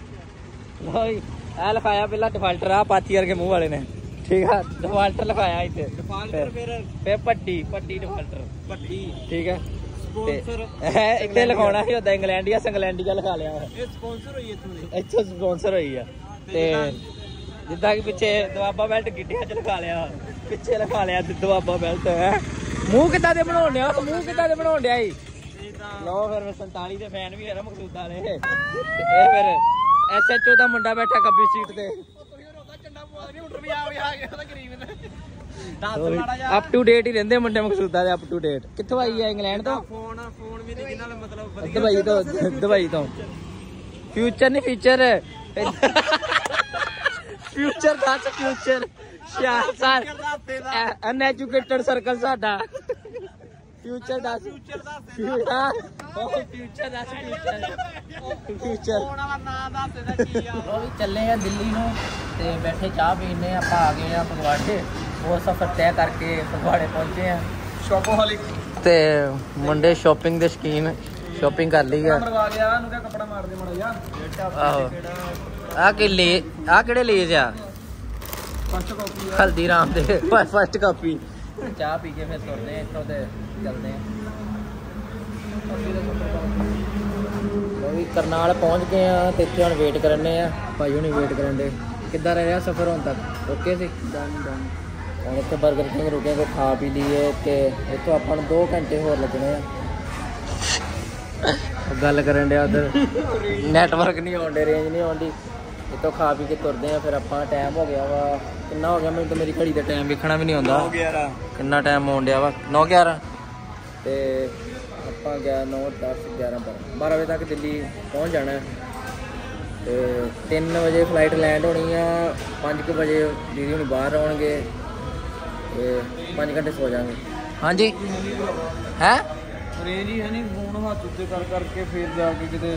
ਲੋ ਵੀ ਇਹ ਲਿਖਾਇਆ ਪਹਿਲਾਂ ਡਿਫਾਲਟਰ ਆ ਪਾਥੀ ਵਰਗੇ ਮੂੰਹ ਵਾਲੇ ਨੇ। ਠੀਕ ਆ। ਡਿਫਾਲਟਰ ਲਿਖਾਇਆ ਇੱਥੇ। ਡਿਫਾਲਟਰ ਫਿਰ ਫਿਰ ਪੱਟੀ ਪੱਟੀ ਡਿਫਾਲਟਰ ਪੱਟੀ। ਠੀਕ ਹੈ ਸਪਾਂਸਰ ਇੱਥੇ ਲਿਖਾਉਣਾ ਸੀ ਉਦਾਂ ਇੰਗਲੈਂਡੀਆ ਸੰਗਲੈਂਡੀਆ ਲਿਖਾ ਲਿਆ ਇਹ ਸਪਾਂਸਰ ਹੋਈ ਇੱਥੋਂ ਦੀ। ਇੱਥੋਂ ਸਪਾਂਸਰ ਹੋਈ ਆ। ਤੇ ਜਿੱਦਾਂ ਕਿ ਪਿੱਛੇ ਦੁਆਬਾ ਬੈਲਟ ਗਿੱਟਿਆਂ 'ਚ ਲਿਖਾ ਲਿਆ। ਪਿੱਛੇ ਲਿਖਾ ਲਿਆ ਦੁਆਬਾ ਬੈਲਟ ਹੈ। ਮੂੰਹ ਕਿੱਦਾਂ ਦੇ ਬਣਾਉਣ ਡਿਆ? ਮੂੰਹ ਕਿੱਦਾਂ ਦੇ ਬਣਾਉਣ ਡਿਆ ਈ? ਲਓ ਫਿਰ 47 ਦੇ ਫੈਨ ਵੀ ਹੈ ਮਕਸੂਦਾ ਨੇ ਤੇ ਇਹ ਫਿਰ ਐਸਐਚਓ ਦਾ ਮੁੰਡਾ ਬੈਠਾ ਖੱਬੀ ਸੀਟ ਤੇ। ਅਪ ਟੂ ਡੇਟ ਹੀ ਰਹਿੰਦੇ ਮੁੰਡੇ ਮਕਸੂਦਾ ਦੇ ਅਪ ਟੂ ਡੇਟ ਕਿੱਥੋਂ ਆਈ ਹੈ ਇੰਗਲੈਂਡ ਤੋਂ? ਫੋਨ ਫੋਨ ਵੀ ਜਿਹਨਾਂ ਨਾਲ ਮਤਲਬ ਦੁਬਈ ਤੋਂ ਦੁਬਈ ਤੋਂ। ਫਿਊਚਰ ਨਹੀਂ ਫੀਚਰ ਫਿਊਚਰ ਦੱਸ ਫਿਊਚਰ ਯਾਰ ਸਰ ਅਨਐਜੂਕੇਟਡ ਸਰਕਲ ਸਾਡਾ। ਫਿਊਚਰ ਦੱਸ। ਫਿਊਚਰ ਦੱਸ ਉਹ ਫਿਊਚਰ ਦੱਸ ਫਿਊਚਰ ਫਿਊਚਰ ਉਹ ਵੀ ਚੱਲੇ ਆ ਦਿੱਲੀ ਨੂੰ ਤੇ ਬੈਠੇ ਚਾਹ ਪੀਣੇ ਆਪਾਂ ਆ ਗਏ ਆ ਫਗਵਾੜੇ। ਉਹ ਸਫ਼ਰ ਤੈਅ ਕਰਕੇ ਫਗਵਾੜੇ ਪਹੁੰਚੇ ਆ। ਸ਼ਾਪੋਹਾਲਿਕ ਤੇ ਮੁੰਡੇ ਸ਼ਾਪਿੰਗ ਦੇ ਸ਼ਕੀਨ ਸ਼ਾਪਿੰਗ ਕਰ ਲਈ ਆ। ਮਰਵਾ ਗਿਆ ਉਹਨੂੰ ਕਿਹਾ ਕੱਪੜਾ ਮਾਰ ਦੇ ਮੜਾ ਯਾਰ ਆਹੋ। ਆ ਕਿ ਲੇ ਆ ਕਿਹੜੇ ਲੇਜ ਆ? ਫਸਟ ਕਾਪੀ ਹਲਦੀਰਾਮ ਦੇ। ਫਸਟ ਕਾਪੀ ਚਾਹ ਪੀ ਕੇ ਫਿਰ ਤੁਰਦੇ ਆ ਇੱਥੋਂ ਤੇ। ਚੱਲਦੇ ਆ। ਵੀ ਕਰਨਾਲ ਪਹੁੰਚ ਗਏ ਆ ਤੇ ਇੱਥੇ ਹੁਣ ਵੇਟ ਕਰਨੇ ਆ। ਭਾਈ ਹੁਣੀ ਵੇਟ ਕਰਨ ਦੇ। ਕਿੱਦਾਂ ਰਿਹਾ ਸਫ਼ਰ ਹੁਣ ਤੱਕ? ਓਕੇ ਸੀ? ਡਨ ਡਨ ਹੁਣ ਇੱਥੇ 버ਗਰ ਕਿੰਗ ਰੁਕੇ ਕੋ ਖਾ ਪੀ ਲਈਏ ਤੇ ਇੱਥੋਂ ਆਪਾਂ ਨੂੰ 2 ਘੰਟੇ ਹੋਰ ਲੱਗਣੇ ਆ। ਗੱਲ ਕਰਨ ਡਿਆ ਉਧਰ। ਨੈਟਵਰਕ ਨਹੀਂ ਆਉਂਦੇ ਰੇਂਜ ਨਹੀਂ ਆਉਂਦੀ ਇੱਥੋਂ ਖਾ ਪੀ ਕੇ ਤੁਰਦੇ ਆ ਫਿਰ ਆਪਾਂ ਟਾਈਮ ਹੋ ਗਿਆ ਵਾ। ਕਿੰਨਾ ਹੋ ਗਿਆ? ਮੈਨੂੰ ਤਾਂ ਮੇਰੀ ਘੜੀ ਦਾ ਟਾਈਮ ਵੇਖਣਾ ਵੀ ਨਹੀਂ ਆਉਂਦਾ। 11 ਕਿੰਨਾ ਟਾਈਮ ਹੋਣ ਡਿਆ ਵਾ? 9 11 ਤੇ ਆਪਾਂ ਗਿਆ 9 10 11 12 12 ਵਜੇ ਤੱਕ ਦਿੱਲੀ ਪਹੁੰਚ ਜਾਣਾ। ਤੇ 3 ਵਜੇ ਫਲਾਈਟ ਲੈਂਡ ਹੋਣੀ ਆ 5 ਵਜੇ ਦੀਦੀ ਹੁਣੀ ਬਾਹਰ ਆਉਣਗੇ ਤੇ 5 ਘੰਟੇ ਸੋ ਜਾਾਂਗੇ ਹਾਂਜੀ। ਹੈ? ਰੇਂਜ ਹੀ ਹੈ ਨਹੀਂ ਫੋਨ ਹੱਥ ਉੱਤੇ ਕਰ ਕਰਕੇ ਫੇਰ ਜਾ ਕੇ ਕਿਤੇ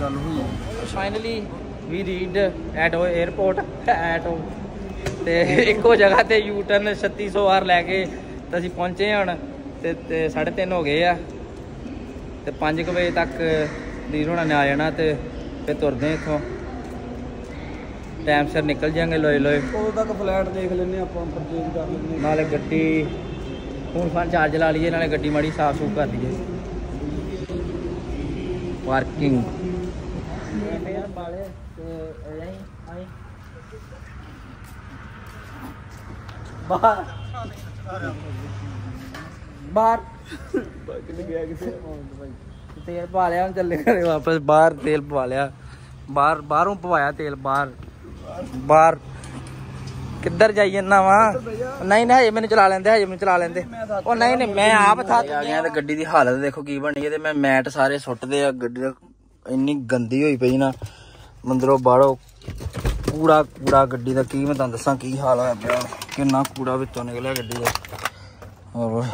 ਗੱਲ ਹੋਈ। Finally we reached at airport at ਤੇ ਇੱਕੋ ਜਗ੍ਹਾ ਤੇ ਯੂ ਟਰਨ 3600 ਵਾਰ ਲੈ ਕੇ ਤੇ ਅਸੀਂ ਪਹੁੰਚੇ ਹਾਂ ਹੁਣ। ਤੇ ਤੇ 3:30 ਹੋ ਗਏ ਆ। ਤੇ 5 ਵਜੇ ਤੱਕ ਦੀਰ ਹੋਣਾ ਨੇ ਆ ਜਾਣਾ ਤੇ ਫਿਰ ਤੁਰਦੇ ਇੱਥੋਂ। ਟਾਈਮ ਸਿਰ ਨਿਕਲ ਜਾਾਂਗੇ ਲੋਏ ਲੋਏ। ਉਦੋਂ ਤੱਕ ਫਲੈਟ ਦੇਖ ਲੈਨੇ ਆਪਾਂ ਪਰਚੇਜ ਕਰ ਲੈਨੇ ਨਾਲੇ ਗੱਡੀ ਫੋਨ ਫਾਨ ਚਾਰਜ ਲਾ ਲਈਏ ਨਾਲੇ ਗੱਡੀ ਮਾੜੀ ਸਾਫ਼ ਸੂਫ ਕਰ ਲਈਏ ਪਾਰਕਿੰਗ ਯਾਰ ਬਾਹਰ। ਤੇਲ ਪਾ ਲਿਆ ਹੁਣ ਚੱਲੇ ਘਰੇ ਵਾਪਸ। ਬਾਹਰ ਤੇਲ ਪਵਾ ਲਿਆ। ਬਾਹਰ ਬਾਹਰੋਂ ਪਵਾਇਆ ਤੇਲ ਬਾਹਰ। ਬਾਹਰ। ਕਿੱਧਰ ਜਾਈ ਜੰਨਾ ਵਾ? ਨਹੀਂ ਨਹੀਂ ਹਜੇ ਮੈਨੂੰ ਚਲਾ ਲੈਂਦੇ ਹਜੇ ਮੈਨੂੰ ਚਲਾ ਲੈਂਦੇ। ਉਹ ਨਹੀਂ ਨਹੀਂ ਮੈਂ ਆਪ ਥਾ ਆ ਗਿਆ। ਤੇ ਗੱਡੀ ਦੀ ਹਾਲਤ ਦੇਖੋ ਕੀ ਬਣੀ ਹੈ ਤੇ ਮੈਂ ਮੈਟ ਸਾਰੇ ਸੁੱਟਦੇ ਆ ਗੱਡੀ ਦਾ ਇੰਨੀ ਗੰਦੀ ਹੋਈ ਪਈ ਨਾ। ਮੰਦਰੋਂ ਬਾਹਰੋਂ ਕੂੜਾ ਕੂੜਾ ਗੱਡੀ ਦਾ ਕੀ ਮੈਂ ਤੁਹਾਨੂੰ ਦੱਸਾਂ ਕੀ ਹਾਲ ਹੋਇਆ ਪਿਆ। ਕਿੰਨਾ ਕੂੜਾ ਵਿੱਚੋਂ ਨਿਕਲਿਆ ਗੱਡੀ ਦਾ। ਹੋਰ।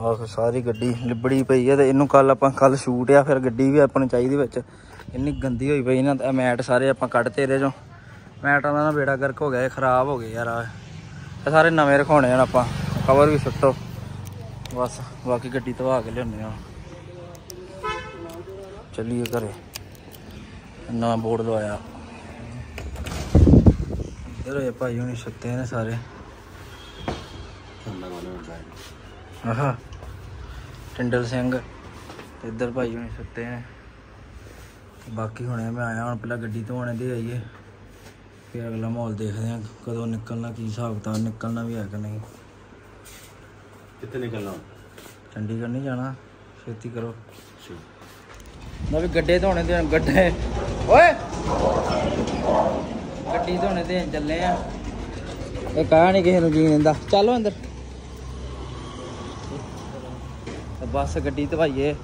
ਆਹ ਸਾਰੀ ਗੱਡੀ ਲਿਬੜੀ ਪਈ ਹੈ ਤੇ ਇਹਨੂੰ ਕੱਲ ਆਪਾਂ ਕੱਲ ਸ਼ੂਟ ਆ, ਫਿਰ ਗੱਡੀ ਵੀ ਆਪਾਂ ਨੂੰ ਚਾਹੀਦੀ ਵਿੱਚ। ਇੰਨੀ ਗੰਦੀ ਹੋਈ ਪਈ ਨਾ, ਇਹ ਮੈਟ ਸਾਰੇ ਆਪਾਂ ਕੱਢਤੇ ਇਹਦੇ ਚੋਂ। ਮੈਟਾਂ ਦਾ ਨਾ ਬੇੜਾ ਗਰਕ ਹੋ ਗਿਆ, ਇਹ ਖਰਾਬ ਹੋ ਗਏ ਯਾਰ ਆਹ। ਇਹ ਸਾਰੇ ਨਵੇਂ ਰਖਾਉਣੇ ਹਨ ਆਪਾਂ, ਕਵਰ ਵੀ ਸੁੱਟੋ। ਬਸ, ਬਾਕੀ ਗੱਡੀ ਧਵਾ ਕੇ ਲਿਆਉਂਦੇ ਆ ਚੱਲੀਏ ਘਰੇ। ਨਵਾਂ ਬੋਰਡ ਲਵਾਇਆ। ਇੱਧਰ ਹੋਏ ਭਾਈ ਹੁਣੀ ਸੁੱਤੇ ਨੇ ਸਾਰੇ। ਆਹਾ। ਟਿੰਡਲ ਸਿੰਘ। ਤੇ ਇੱਧਰ ਭਾਈ ਹੁਣੀ ਸੁੱਤੇ ਨੇ। ਬਾਕੀ ਹੁਣੇ ਮੈਂ ਆਇਆ ਹੁਣ ਪਹਿਲਾਂ ਗੱਡੀ ਧੋਣੇ ਦੇ ਆਈਏ। ਫਿਰ ਅਗਲਾ ਮਾਹੌਲ ਦੇਖਦੇ ਆ ਕਦੋਂ ਨਿਕਲਣਾ ਕੀ ਹਿਸਾਬ ਕਿਤਾਬ ਨਿਕਲਣਾ ਵੀ ਹੈ ਕਿ ਨਹੀਂ। ਕਿੱਥੇ ਨਿਕਲਣਾ? ਚੰਡੀਗੜ੍ਹ ਨਹੀਂ ਜਾਣਾ। ਛੇਤੀ ਕਰੋ। ਮੈਂ ਵੀ ਗੱਡੇ ਧੋਣੇ ਤੇ ਗੱਡੇ। ਓਏ! ਗੱਡੀ ਧੋਣੇ ਤੇ ਚੱਲੇ ਆ। ਇਹ ਕਹਾ ਨਹੀਂ ਕਿਸੇ ਨੂੰ ਜੀਣ ਦਿੰਦਾ। ਚੱਲੋ ਅੰਦਰ ਤੇ ਬਸ ਗੱਡੀ ਧਵਾਈਏ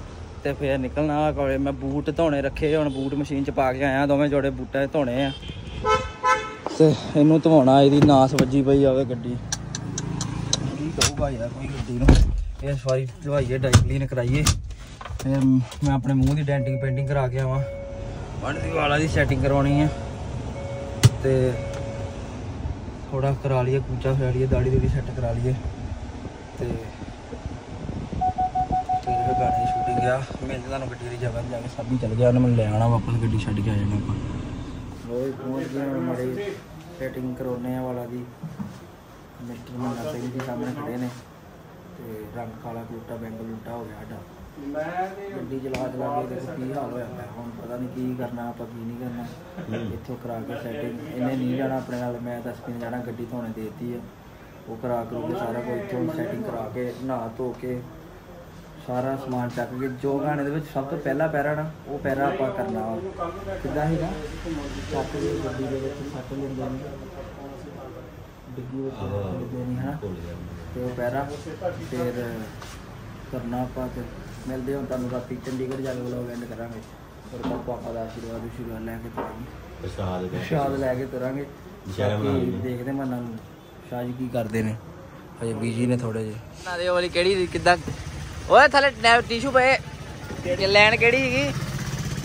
ਤੇ ਫੇਰ ਨਿਕਲਣਾ ਵਾ ਕੋਲੇ ਮੈਂ ਬੂਟ ਧੋਣੇ ਰੱਖੇ ਹੁਣ ਬੂਟ ਮਸ਼ੀਨ ਚ ਪਾ ਕੇ ਆਇਆ ਦੋਵੇਂ ਜੋੜੇ ਬੂਟਾਂ 'ਚ ਧੋਣੇ ਆ ਤੇ ਇਹਨੂੰ ਧਵਾਉਣਾ ਇਹਦੀ ਨਾਸ ਵੱਜੀ ਪਈ ਆਵੇ ਗੱਡੀ ਕੀ ਕਹੂਗਾ ਯਾਰ ਕੋਈ ਗੱਡੀ ਨੂੰ ਇਹ ਸਵਾਰੀ ਧਵਾਈਏ ਡਾਈ ਕਲੀਨ ਕਰਾਈਏ ਫਿਰ ਮੈਂ ਆਪਣੇ ਮੂੰਹ ਦੀ ਡੈਂਟਿੰਗ ਪੇਂਟਿੰਗ ਕਰਾ ਕੇ ਆਵਾਂ ਵੰਡ ਦੀ ਵਾਲਾ ਦੀ ਸੈਟਿੰਗ ਕਰਵਾਉਣੀ ਹੈ ਤੇ ਥੋੜਾ ਕਰਾ ਲਈਏ ਕੂਚਾ ਫੇਰ ਲਈਏ ਦਾੜੀ ਦੂੜੀ ਸੈੱਟ ਕਰਾ ਲਈਏ ਤੇ ਫਿਰ ਫਿਰ ਗਾਣੇ ਦੀ ਸ਼ੂਟਿੰਗ ਆ। ਮੈਂ ਤੁਹਾਨੂੰ ਗੱਡੀ ਦੀ ਜਗ੍ਹਾ ਤੇ ਜਾ ਕੇ ਸਾਬੀ ਚੱਲ ਗਿਆ, ਉਹਨੇ ਮੈਨੂੰ ਲੈ ਆਣਾ ਵਾਪਸ ਗੱਡੀ ਛੱਡ ਕੇ ਆ ਜਾਣਾ ਆਪਾਂ। ਉਹ ਪਹੁੰਚ ਗਏ ਮਾੜੀ ਸੈਟਿੰਗ ਕਰਾਉਣੇ ਆ ਵਾਲਾ ਦੀ ਮਿਸਟਰ ਮੰਨਾ ਸਿੰਘ ਜੀ ਸਾਹਮਣੇ ਖੜੇ ਨੇ। ਤੇ ਰੰਗ ਕਾਲਾ ਕੁੱਟਾ ਬੈਂਕ ਲੁੱਟਾ ਹੋ ਗਿਆ ਸਾਡਾ। ਗੱਡੀ ਚਲਾ ਚਲਾ ਕੇ ਦੇਖੋ ਕੀ ਹਾਲ ਹੋਇਆ ਪਿਆ। ਹੁਣ ਪਤਾ ਨਹੀਂ ਕੀ ਕਰਨਾ, ਆਪਾਂ ਕੀ ਨਹੀਂ ਕਰਨਾ। ਇੱਥੋਂ ਕਰਾ ਕੇ ਸੈਟਿੰਗ ਇਹਨੇ ਨਹੀਂ ਜਾਣਾ ਆਪਣੇ ਨਾਲ, ਮੈਂ ਤਾਂ ਸਪਿਨ ਜਾਣਾ, ਗੱਡੀ ਧੋਣੇ ਦੇਤੀ ਆ। ਉਹ ਕਰਾ ਕੇ ਸਾਰਾ ਕੁਝ ਇੱਥੋਂ ਸੈਟਿੰਗ ਕਰਾ ਕੇ ਨਹਾ ਧੋ ਕੇ ਸਾਰਾ ਸਮਾਨ ਚੱਕ ਕੇ ਜੋ ਗਾਣੇ ਦੇ ਵਿੱਚ ਸਭ ਤੋਂ ਪਹਿਲਾ ਪੈਰਾ ਨਾ ਉਹ ਪੈਰਾ ਆਪਾਂ ਕਰਨਾ ਵਾ। ਕਿੱਦਾਂ ਸੀਗਾ ਚੱਕ ਕੇ ਗੱਡੀ ਦੇ ਵਿੱਚ ਸੱਟ ਲੈਂਦੇ ਨੇ। ਡਿੱਗੀ ਵਿੱਚ ਲੈਂਦੇ ਨਹੀਂ ਹਨਾ? ਤੇ ਉਹ ਪੈਰਾ ਫਿਰ ਕਰਨਾ ਆਪਾਂ ਤੇ ਮਿਲਦੇ ਹਾਂ। ਤੁਹਾਨੂੰ ਰਾਤੀ ਚੰਡੀਗੜ੍ਹ ਜਾ ਕੇ ਵਲੋਗ ਐਂਡ ਕਰਾਂਗੇ। ਫਿਰ ਆਪਾਂ ਪਾਪਾ ਦਾ ਆਸ਼ੀਰਵਾਦ ਆਸ਼ੀਰਵਾਦ ਲੈ ਕੇ ਤੁਰਾਂਗੇ। ਪ੍ਰਸ਼ਾਦ ਪ੍ਰਸ਼ਾਦ ਲੈ ਕੇ ਤੁਰਾਂਗੇ। ਦੇਖਦੇ ਮੰਨਾਂ ਨੂੰ। ਸ਼ਾਹ ਜੀ ਕੀ ਕਰਦੇ ਨੇ। ਹਜੇ ਬੀਜੀ ਨੇ ਥੋੜੇ ਜਿਹੇ। ਨਾ ਦੇ ਵਾਲੀ ਕਿਹੜੀ ਕਿੱਦਾਂ ਓਏ ਥੱਲੇ ਟਿਸ਼ੂ ਪਏ। ਇਹ ਲੈਣ ਕਿਹੜੀ ਹੈਗੀ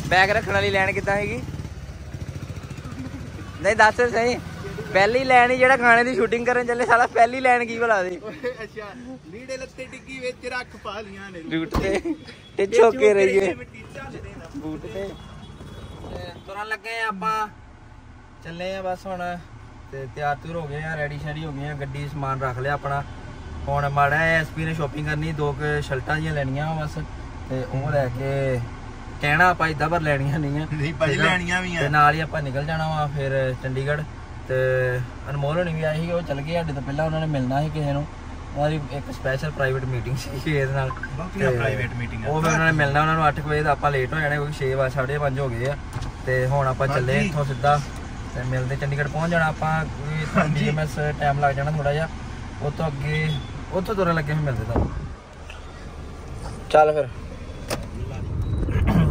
ਬੈਗ ਰੱਖਣ ਵਾਲੀ ਲੈਣ ਕਿੱਦਾਂ ਹੈਗੀ ਨਹੀਂ ਦੱਸ ਸਹੀ। ਪਹਿਲੀ ਲੈਣ ਹੀ ਜਿਹੜਾ ਖਾਣੇ ਦੀ ਸ਼ੂਟਿੰਗ ਕਰਨ ਚੱਲੇ ਸਾਲਾ ਪਹਿਲੀ ਲੈਣ ਕੀ ਭਲਾ ਦੀ ਅੱਛਾ ਲੀੜੇ ਲੱਤੇ ਡਿੱਗੀ ਵਿੱਚ ਰੱਖ ਪਾ ਲੀਆਂ ਨੇ। ਰੂਟ ਤੇ ਤੇ ਝੋਕੇ ਰਹੀਏ। ਬੂਟ ਤੇ। ਤੁਰਨ ਲੱਗੇ ਆਪਾਂ। ਚੱਲੇ ਆ ਬਸ ਹੁਣ। ਤੇ ਤਿਆਰ ਤੁਰ ਹੋ ਗਏ ਆ ਰੈਡੀ ਸ਼ੈਡੀ ਹੋ ਗਏ ਆ ਗੱਡੀ ਸਮਾਨ ਰੱਖ ਲਿਆ ਆਪਣਾ। ਹੁਣ ਮਾੜਾ ਐਸਪੀ ਨੇ ਸ਼ਾਪਿੰਗ ਕਰਨੀ ਦੋ ਕੁ ਸ਼ਰਟਾਂ ਜੀਆਂ ਲੈਣੀਆਂ ਬਸ ਤੇ ਉਹ ਲੈ ਕੇ ਕਹਿਣਾ ਆਪਾਂ ਇਦਾਂ ਪਰ ਲੈਣੀਆਂ ਨਹੀਂ ਆ ਨਹੀਂ ਆ? ਲੈਣੀਆਂ ਵੀ ਆ। ਤੇ ਨਾਲ ਹੀ ਆਪਾਂ ਨਿਕਲ ਜਾਣਾ ਵਾ ਫਿਰ ਚੰਡੀਗੜ੍ਹ ਤੇ ਅਨਮੋਲ ਹੋਣੀ ਵੀ ਆਈ ਸੀ ਉਹ ਚੱਲ ਗਏ ਸਾਡੇ ਤੋਂ ਪਹਿਲਾਂ ਉਹਨਾਂ ਨੇ ਮਿਲਣਾ ਸੀ ਕਿਸੇ ਨੂੰ ਉਹਨਾਂ ਦੀ ਇੱਕ ਸਪੈਸ਼ਲ ਪ੍ਰਾਈਵੇਟ ਮੀਟਿੰਗ ਸੀ ਇਹਦੇ ਨਾਲ ਤੇ private meeting ਆ। ਉਹ ਉਹਨਾਂ ਨੇ ਮਿਲਣਾ ਉਹਨਾਂ ਨੂੰ 8 ਵਜੇ ਦਾ ਆਪਾਂ ਲੇਟ ਹੋ ਜਾਣਾ ਕਿਉਂਕਿ 6 ਵਜੇ 5:30 ਹੋ ਗਏ ਆ ਤੇ ਹੁਣ ਆਪਾਂ ਚੱਲੇ। ਇੱਥੋਂ ਸਿੱਧਾ ਤੇ ਮਿਲਦੇ ਚੰਡੀਗੜ੍ਹ ਪਹੁੰਚ ਜਾਣਾ ਆਪਾਂ ਡੀਐਮਐਸ ਟਾਈਮ ਲੱਗ ਜਾਣਾ ਥੋੜਾ ਜਿਹਾ ਉਹ ਤੋਂ ਅੱਗੇ ਉੱਥੋਂ ਤੁਰਨ ਲੱਗੇ ਮਿਲਦੇ ਤੁਹਾਨੂੰ ਚੱਲ ਫਿਰ।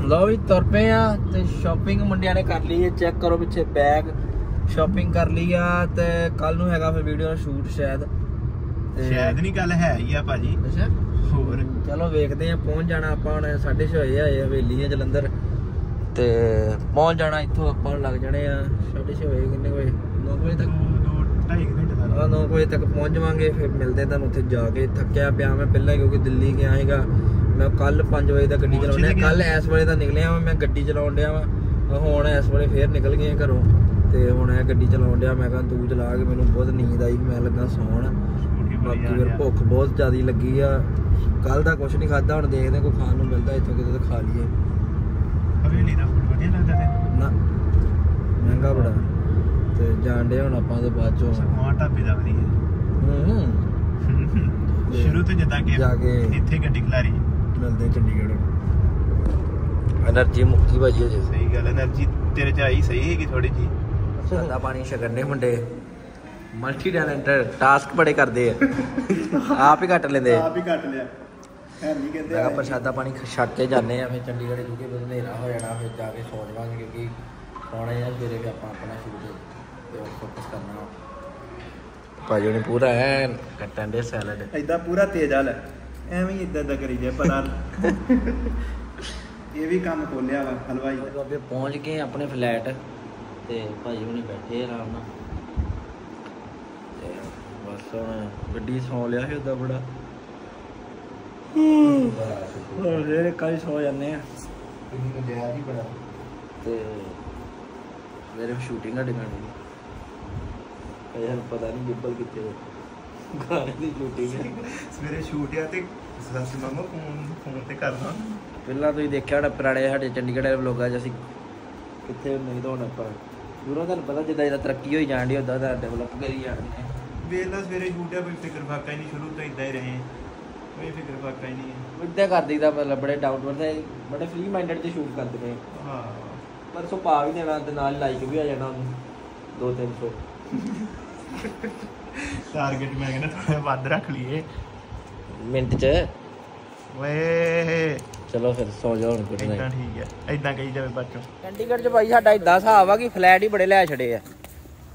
ਲਓ ਵੀ ਤੁਰ ਪਏ ਆ ਤੇ ਸ਼ਾਪਿੰਗ ਮੁੰਡਿਆਂ ਨੇ ਕਰ ਲਈ ਹੈ ਚੈੱਕ ਕਰੋ ਪਿੱਛੇ ਬੈਗ ਸ਼ਾਪਿੰਗ ਕਰ ਲਈ ਆ ਤੇ ਕੱਲ ਨੂੰ ਹੈਗਾ ਫਿਰ ਵੀਡੀਓ ਦਾ ਸ਼ੂਟ ਸ਼ਾਇਦ। ਤੇ ਸ਼ਾਇਦ ਨਹੀਂ ਗੱਲ ਹੈ ਹੀ ਆ ਭਾਜੀ। ਅੱਛਾ। ਹੋਰ। ਚਲੋ ਵੇਖਦੇ ਆ ਪਹੁੰਚ ਜਾਣਾ ਆਪਾਂ ਹੁਣ 6:30 ਹੋਏ ਆਏ ਹਵੇਲੀ ਆ ਜਲੰਧਰ। ਤੇ ਪਹੁੰਚ ਜਾਣਾ ਇੱਥੋਂ ਆਪਾਂ ਲੱਗ ਜਾਣੇ ਆ 6:30 ਹੋਏ ਕਿੰਨੇ ਵਜੇ? 9 ਵਜੇ ਤੱਕ। ਦੋ ਢਾਈ ਕੁ ਘੰਟੇ ਦਾ ਆ 9 ਵਜੇ ਤੱਕ ਪਹੁੰਚ ਜਾਵਾਂਗੇ ਫਿਰ ਮਿਲਦੇ ਤੁਹਾਨੂੰ ਉੱਥੇ ਜਾ ਕੇ। ਥੱਕਿਆ ਪਿਆ ਮੈਂ ਪਹਿਲਾਂ ਕਿਉਂਕਿ ਦਿੱਲੀ ਗਿਆ ਸੀਗਾ। ਮੈਂ ਕੱਲ 5 ਵਜੇ ਦਾ ਗੱਡੀ ਚਲਾਉਣ। ਕੱਲ ਇਸ ਵੇਲੇ ਦਾ ਨਿਕਲਿਆ ਮੈਂ ਗੱਡੀ ਚਲਾਉਣ ਡਿਆ ਵਾਂ। ਹੁਣ ਇਸ ਵੇਲੇ ਫੇਰ ਨਿਕਲ ਗਏ ਘਰੋਂ। ਤੇ ਹੁਣ ਇਹ ਗੱਡੀ ਚਲਾਉਣ ਡਿਆ। ਮੈਂ ਕਿਹਾ ਤੂੰ ਚਲਾ ਕੇ ਮੈਨੂੰ ਬਹੁਤ ਨੀਂਦ ਆਈ ਮੈਂ ਲੱਗਾ ਸੌਣ। ਬਾਕੀ ਫਿਰ ਭੁੱਖ ਬਹੁਤ ਜ਼ਿਆਦੀ ਲੱਗੀ ਆ। ਕੱਲ ਦਾ ਕੁਝ ਨਹੀਂ ਖਾਦਾ ਹੁਣ ਦੇਖਦੇ ਕੋਈ ਖਾਣ ਨੂੰ ਮਿਲਦਾ ਇੱਥੋਂ ਕਿਤੇ ਤਾਂ ਖਾ ਲਈਏ। ਹਵੇਲੀ ਦਾ ਫੂਡ ਵਧੀਆ ਲੱਗਦਾ ਤੇ? ਨਾ ਮਹਿੰਗਾ ਬੜਾ। ਤੇ ਜਾਣ ਦੇ ਹੁਣ ਆਪਾਂ ਤੇ ਬਾਅਦ ਚੋਂ। ਸਮਾਂ ਢਾਬੇ ਦਾ ਵਧੀਆ। ਹੂੰ। ਸ਼ੁਰੂ ਤੋਂ ਜਿੱਦਾਂ ਕਿ ਜਾ ਕੇ ਇੱਥੇ ਗੱਡੀ ਖਲਾਰੀ। ਮਿਲਦੇ ਚੰਡੀਗੜ੍ਹ। એનર્ਜੀ ਮੁਕਤੀ ਭਾਜੀ ਜੀ ਸਹੀ ਗੱਲ એનર્ਜੀ ਤੇਰੇ ਚ ਆਈ ਸਹੀ ਹੈਗੀ ਥੋੜੀ ਜੀ ਸਾਦਾ ਪਾਣੀ ਛਕਣੇ ਮੁੰਡੇ। ਮਲਟੀ ਟੈਲੈਂਟਡ ਟਾਸਕ ਬੜੇ ਕਰਦੇ ਆ। ਆਪ ਹੀ ਘਟ ਲੈਂਦੇ। ਆਪ ਹੀ ਘਟ ਲਿਆ। ਹੈ ਨਹੀਂ ਕਹਿੰਦੇ ਆ ਪਾਣੀ ਛੱਕ ਕੇ ਜਾਂਦੇ ਆ ਫਿਰ ਚੰਡੀਗੜ੍ਹ ਜੁਗੇ ਬਦਨੇਰਾ ਹੋ ਜਾਣਾ ਫਿਰ ਜਾ ਕੇ ਸੌ ਵਾਂਗੇ ਕਿਉਂਕਿ ਸੌਣਾ ਜਾਂ ਸਵੇਰੇ ਆਪਾਂ ਆਪਣਾ ਸ਼ੁਰੂ ਕਰ ਫੋਕਸ ਕਰਨਾ ਭਾਜੀ ਨੇ ਪੂਰਾ ਹੈ ਕੱਟਣ ਦੇ ਸੈਲਡ ਐਦਾਂ ਪੂਰਾ ਤੇਜ਼ ਹਾਲ ਹੈ। ਐਵੇਂ ਹੀ ਇਦਾਂ ਦਾ ਕਰੀ ਜੇ ਪਤਾ ਇਹ ਵੀ ਕੰਮ ਖੋਲਿਆ ਵਾ ਹਲਵਾਈ। ਦਾ ਅੱਗੇ ਪਹੁੰਚ ਗਏ ਆਪਣੇ ਫਲੈਟ ਤੇ ਭਾਜੀ ਹੁਣੀ ਬੈਠੇ ਆ ਆਰਾਮ ਨਾਲ। ਤੇ ਬਸ ਹੁਣ ਗੱਡੀ ਸੌ ਲਿਆ ਸੀ ਉਦਾਂ ਬੜਾ। ਹੋਰ ਜਿਹੜੇ ਕੱਲ ਸੌ ਜਾਂਦੇ ਆ। ਲਿਆ ਹੀ ਬੜਾ ਤੇ ਮੇਰੇ ਸ਼ੂਟਿੰਗ ਆ ਡਿਗਾਣੀ ਇਹ ਪਤਾ ਨਹੀਂ ਗਿੱਬਲ ਕਿੱਥੇ ਹੈ ਗਾਣੇ ਦੀ ਸ਼ੂਟਿੰਗ ਹੈ। ਸਵੇਰੇ ਸ਼ੂਟ ਆ ਤੇ ਸੱਸ ਮਾਮਾ ਫੋਨ ਫੋਨ ਤੇ ਕਰਨਾ ਪਹਿਲਾਂ ਤੁਸੀਂ ਦੇਖਿਆ ਹੋਣਾ ਪੁਰਾਣੇ ਸਾਡੇ ਚੰਡੀਗੜ੍ਹ ਦੇ ਵਲੋਗਾਂ 'ਚ ਅਸੀਂ ਕਿੱਥੇ ਨਹੀਂ ਤਾਂ ਹੁਣ ਆਪਾਂ ਦੂਰੋਂ ਤੁਹਾਨੂੰ ਪਤਾ ਜਿੱਦਾਂ ਜਿੱਦਾਂ ਤਰੱਕੀ ਹੋਈ ਜਾਂਦੀ ਉਦਾਂ ਦਾ ਡਿਵੈਲਪ ਕਰੀ ਜਾਂਦੇ ਨੇ ਵੇਲਾ ਸਵੇਰੇ ਸ਼ੂਟ ਆ ਕੋਈ ਫਿਕਰ ਫਾਕਾ ਹੀ ਨਹੀਂ ਸ਼ੁਰੂ ਤੋਂ ਇਦਾਂ ਹੀ ਰਹੇ। ਕੋਈ ਫਿਕਰ ਫਾਕਾ ਹੀ ਨਹੀਂ ਹੈ। ਇੱਦਾਂ ਕਰ ਦਈਦਾ ਮਤਲਬ ਬੜੇ ਡਾਊਟ ਵਰਦੇ ਬੜੇ ਫ੍ਰੀ ਮਾਈਂਡਡ ਤੇ ਸ਼ੂਟ ਕਰਦੇ ਨੇ। ਹਾਂ। ਪਰਸੋਂ ਪਾ ਵੀ ਦੇਣਾ ਤੇ ਨਾਲ ਲਾਈਕ ਵੀ ਆ ਜਾਣਾ ਉਹਨੂੰ। 2-300 ਟਾਰਗੇਟ ਮੈਂ ਕਹਿੰਦਾ ਥੋੜਾ ਵੱਧ ਰੱਖ ਲਈਏ। ਮਿੰਟ 'ਚ? ਓਏ। ਚਲੋ ਫਿਰ ਸੌ ਜਾਓ ਹੁਣ ਕੁਝ ਇਦਾਂ ਠੀਕ ਹੈ ਇਦਾਂ ਕਹੀ ਜਾਵੇ ਬੱਚੋ ਚੰਡੀਗੜ੍ਹ 'ਚ ਭਾਈ ਸਾਡਾ ਇਦਾਂ ਹਿਸਾਬ ਆ ਕਿ ਫਲੈਟ ਹੀ ਬੜੇ ਲੈ ਛੜੇ ਆ।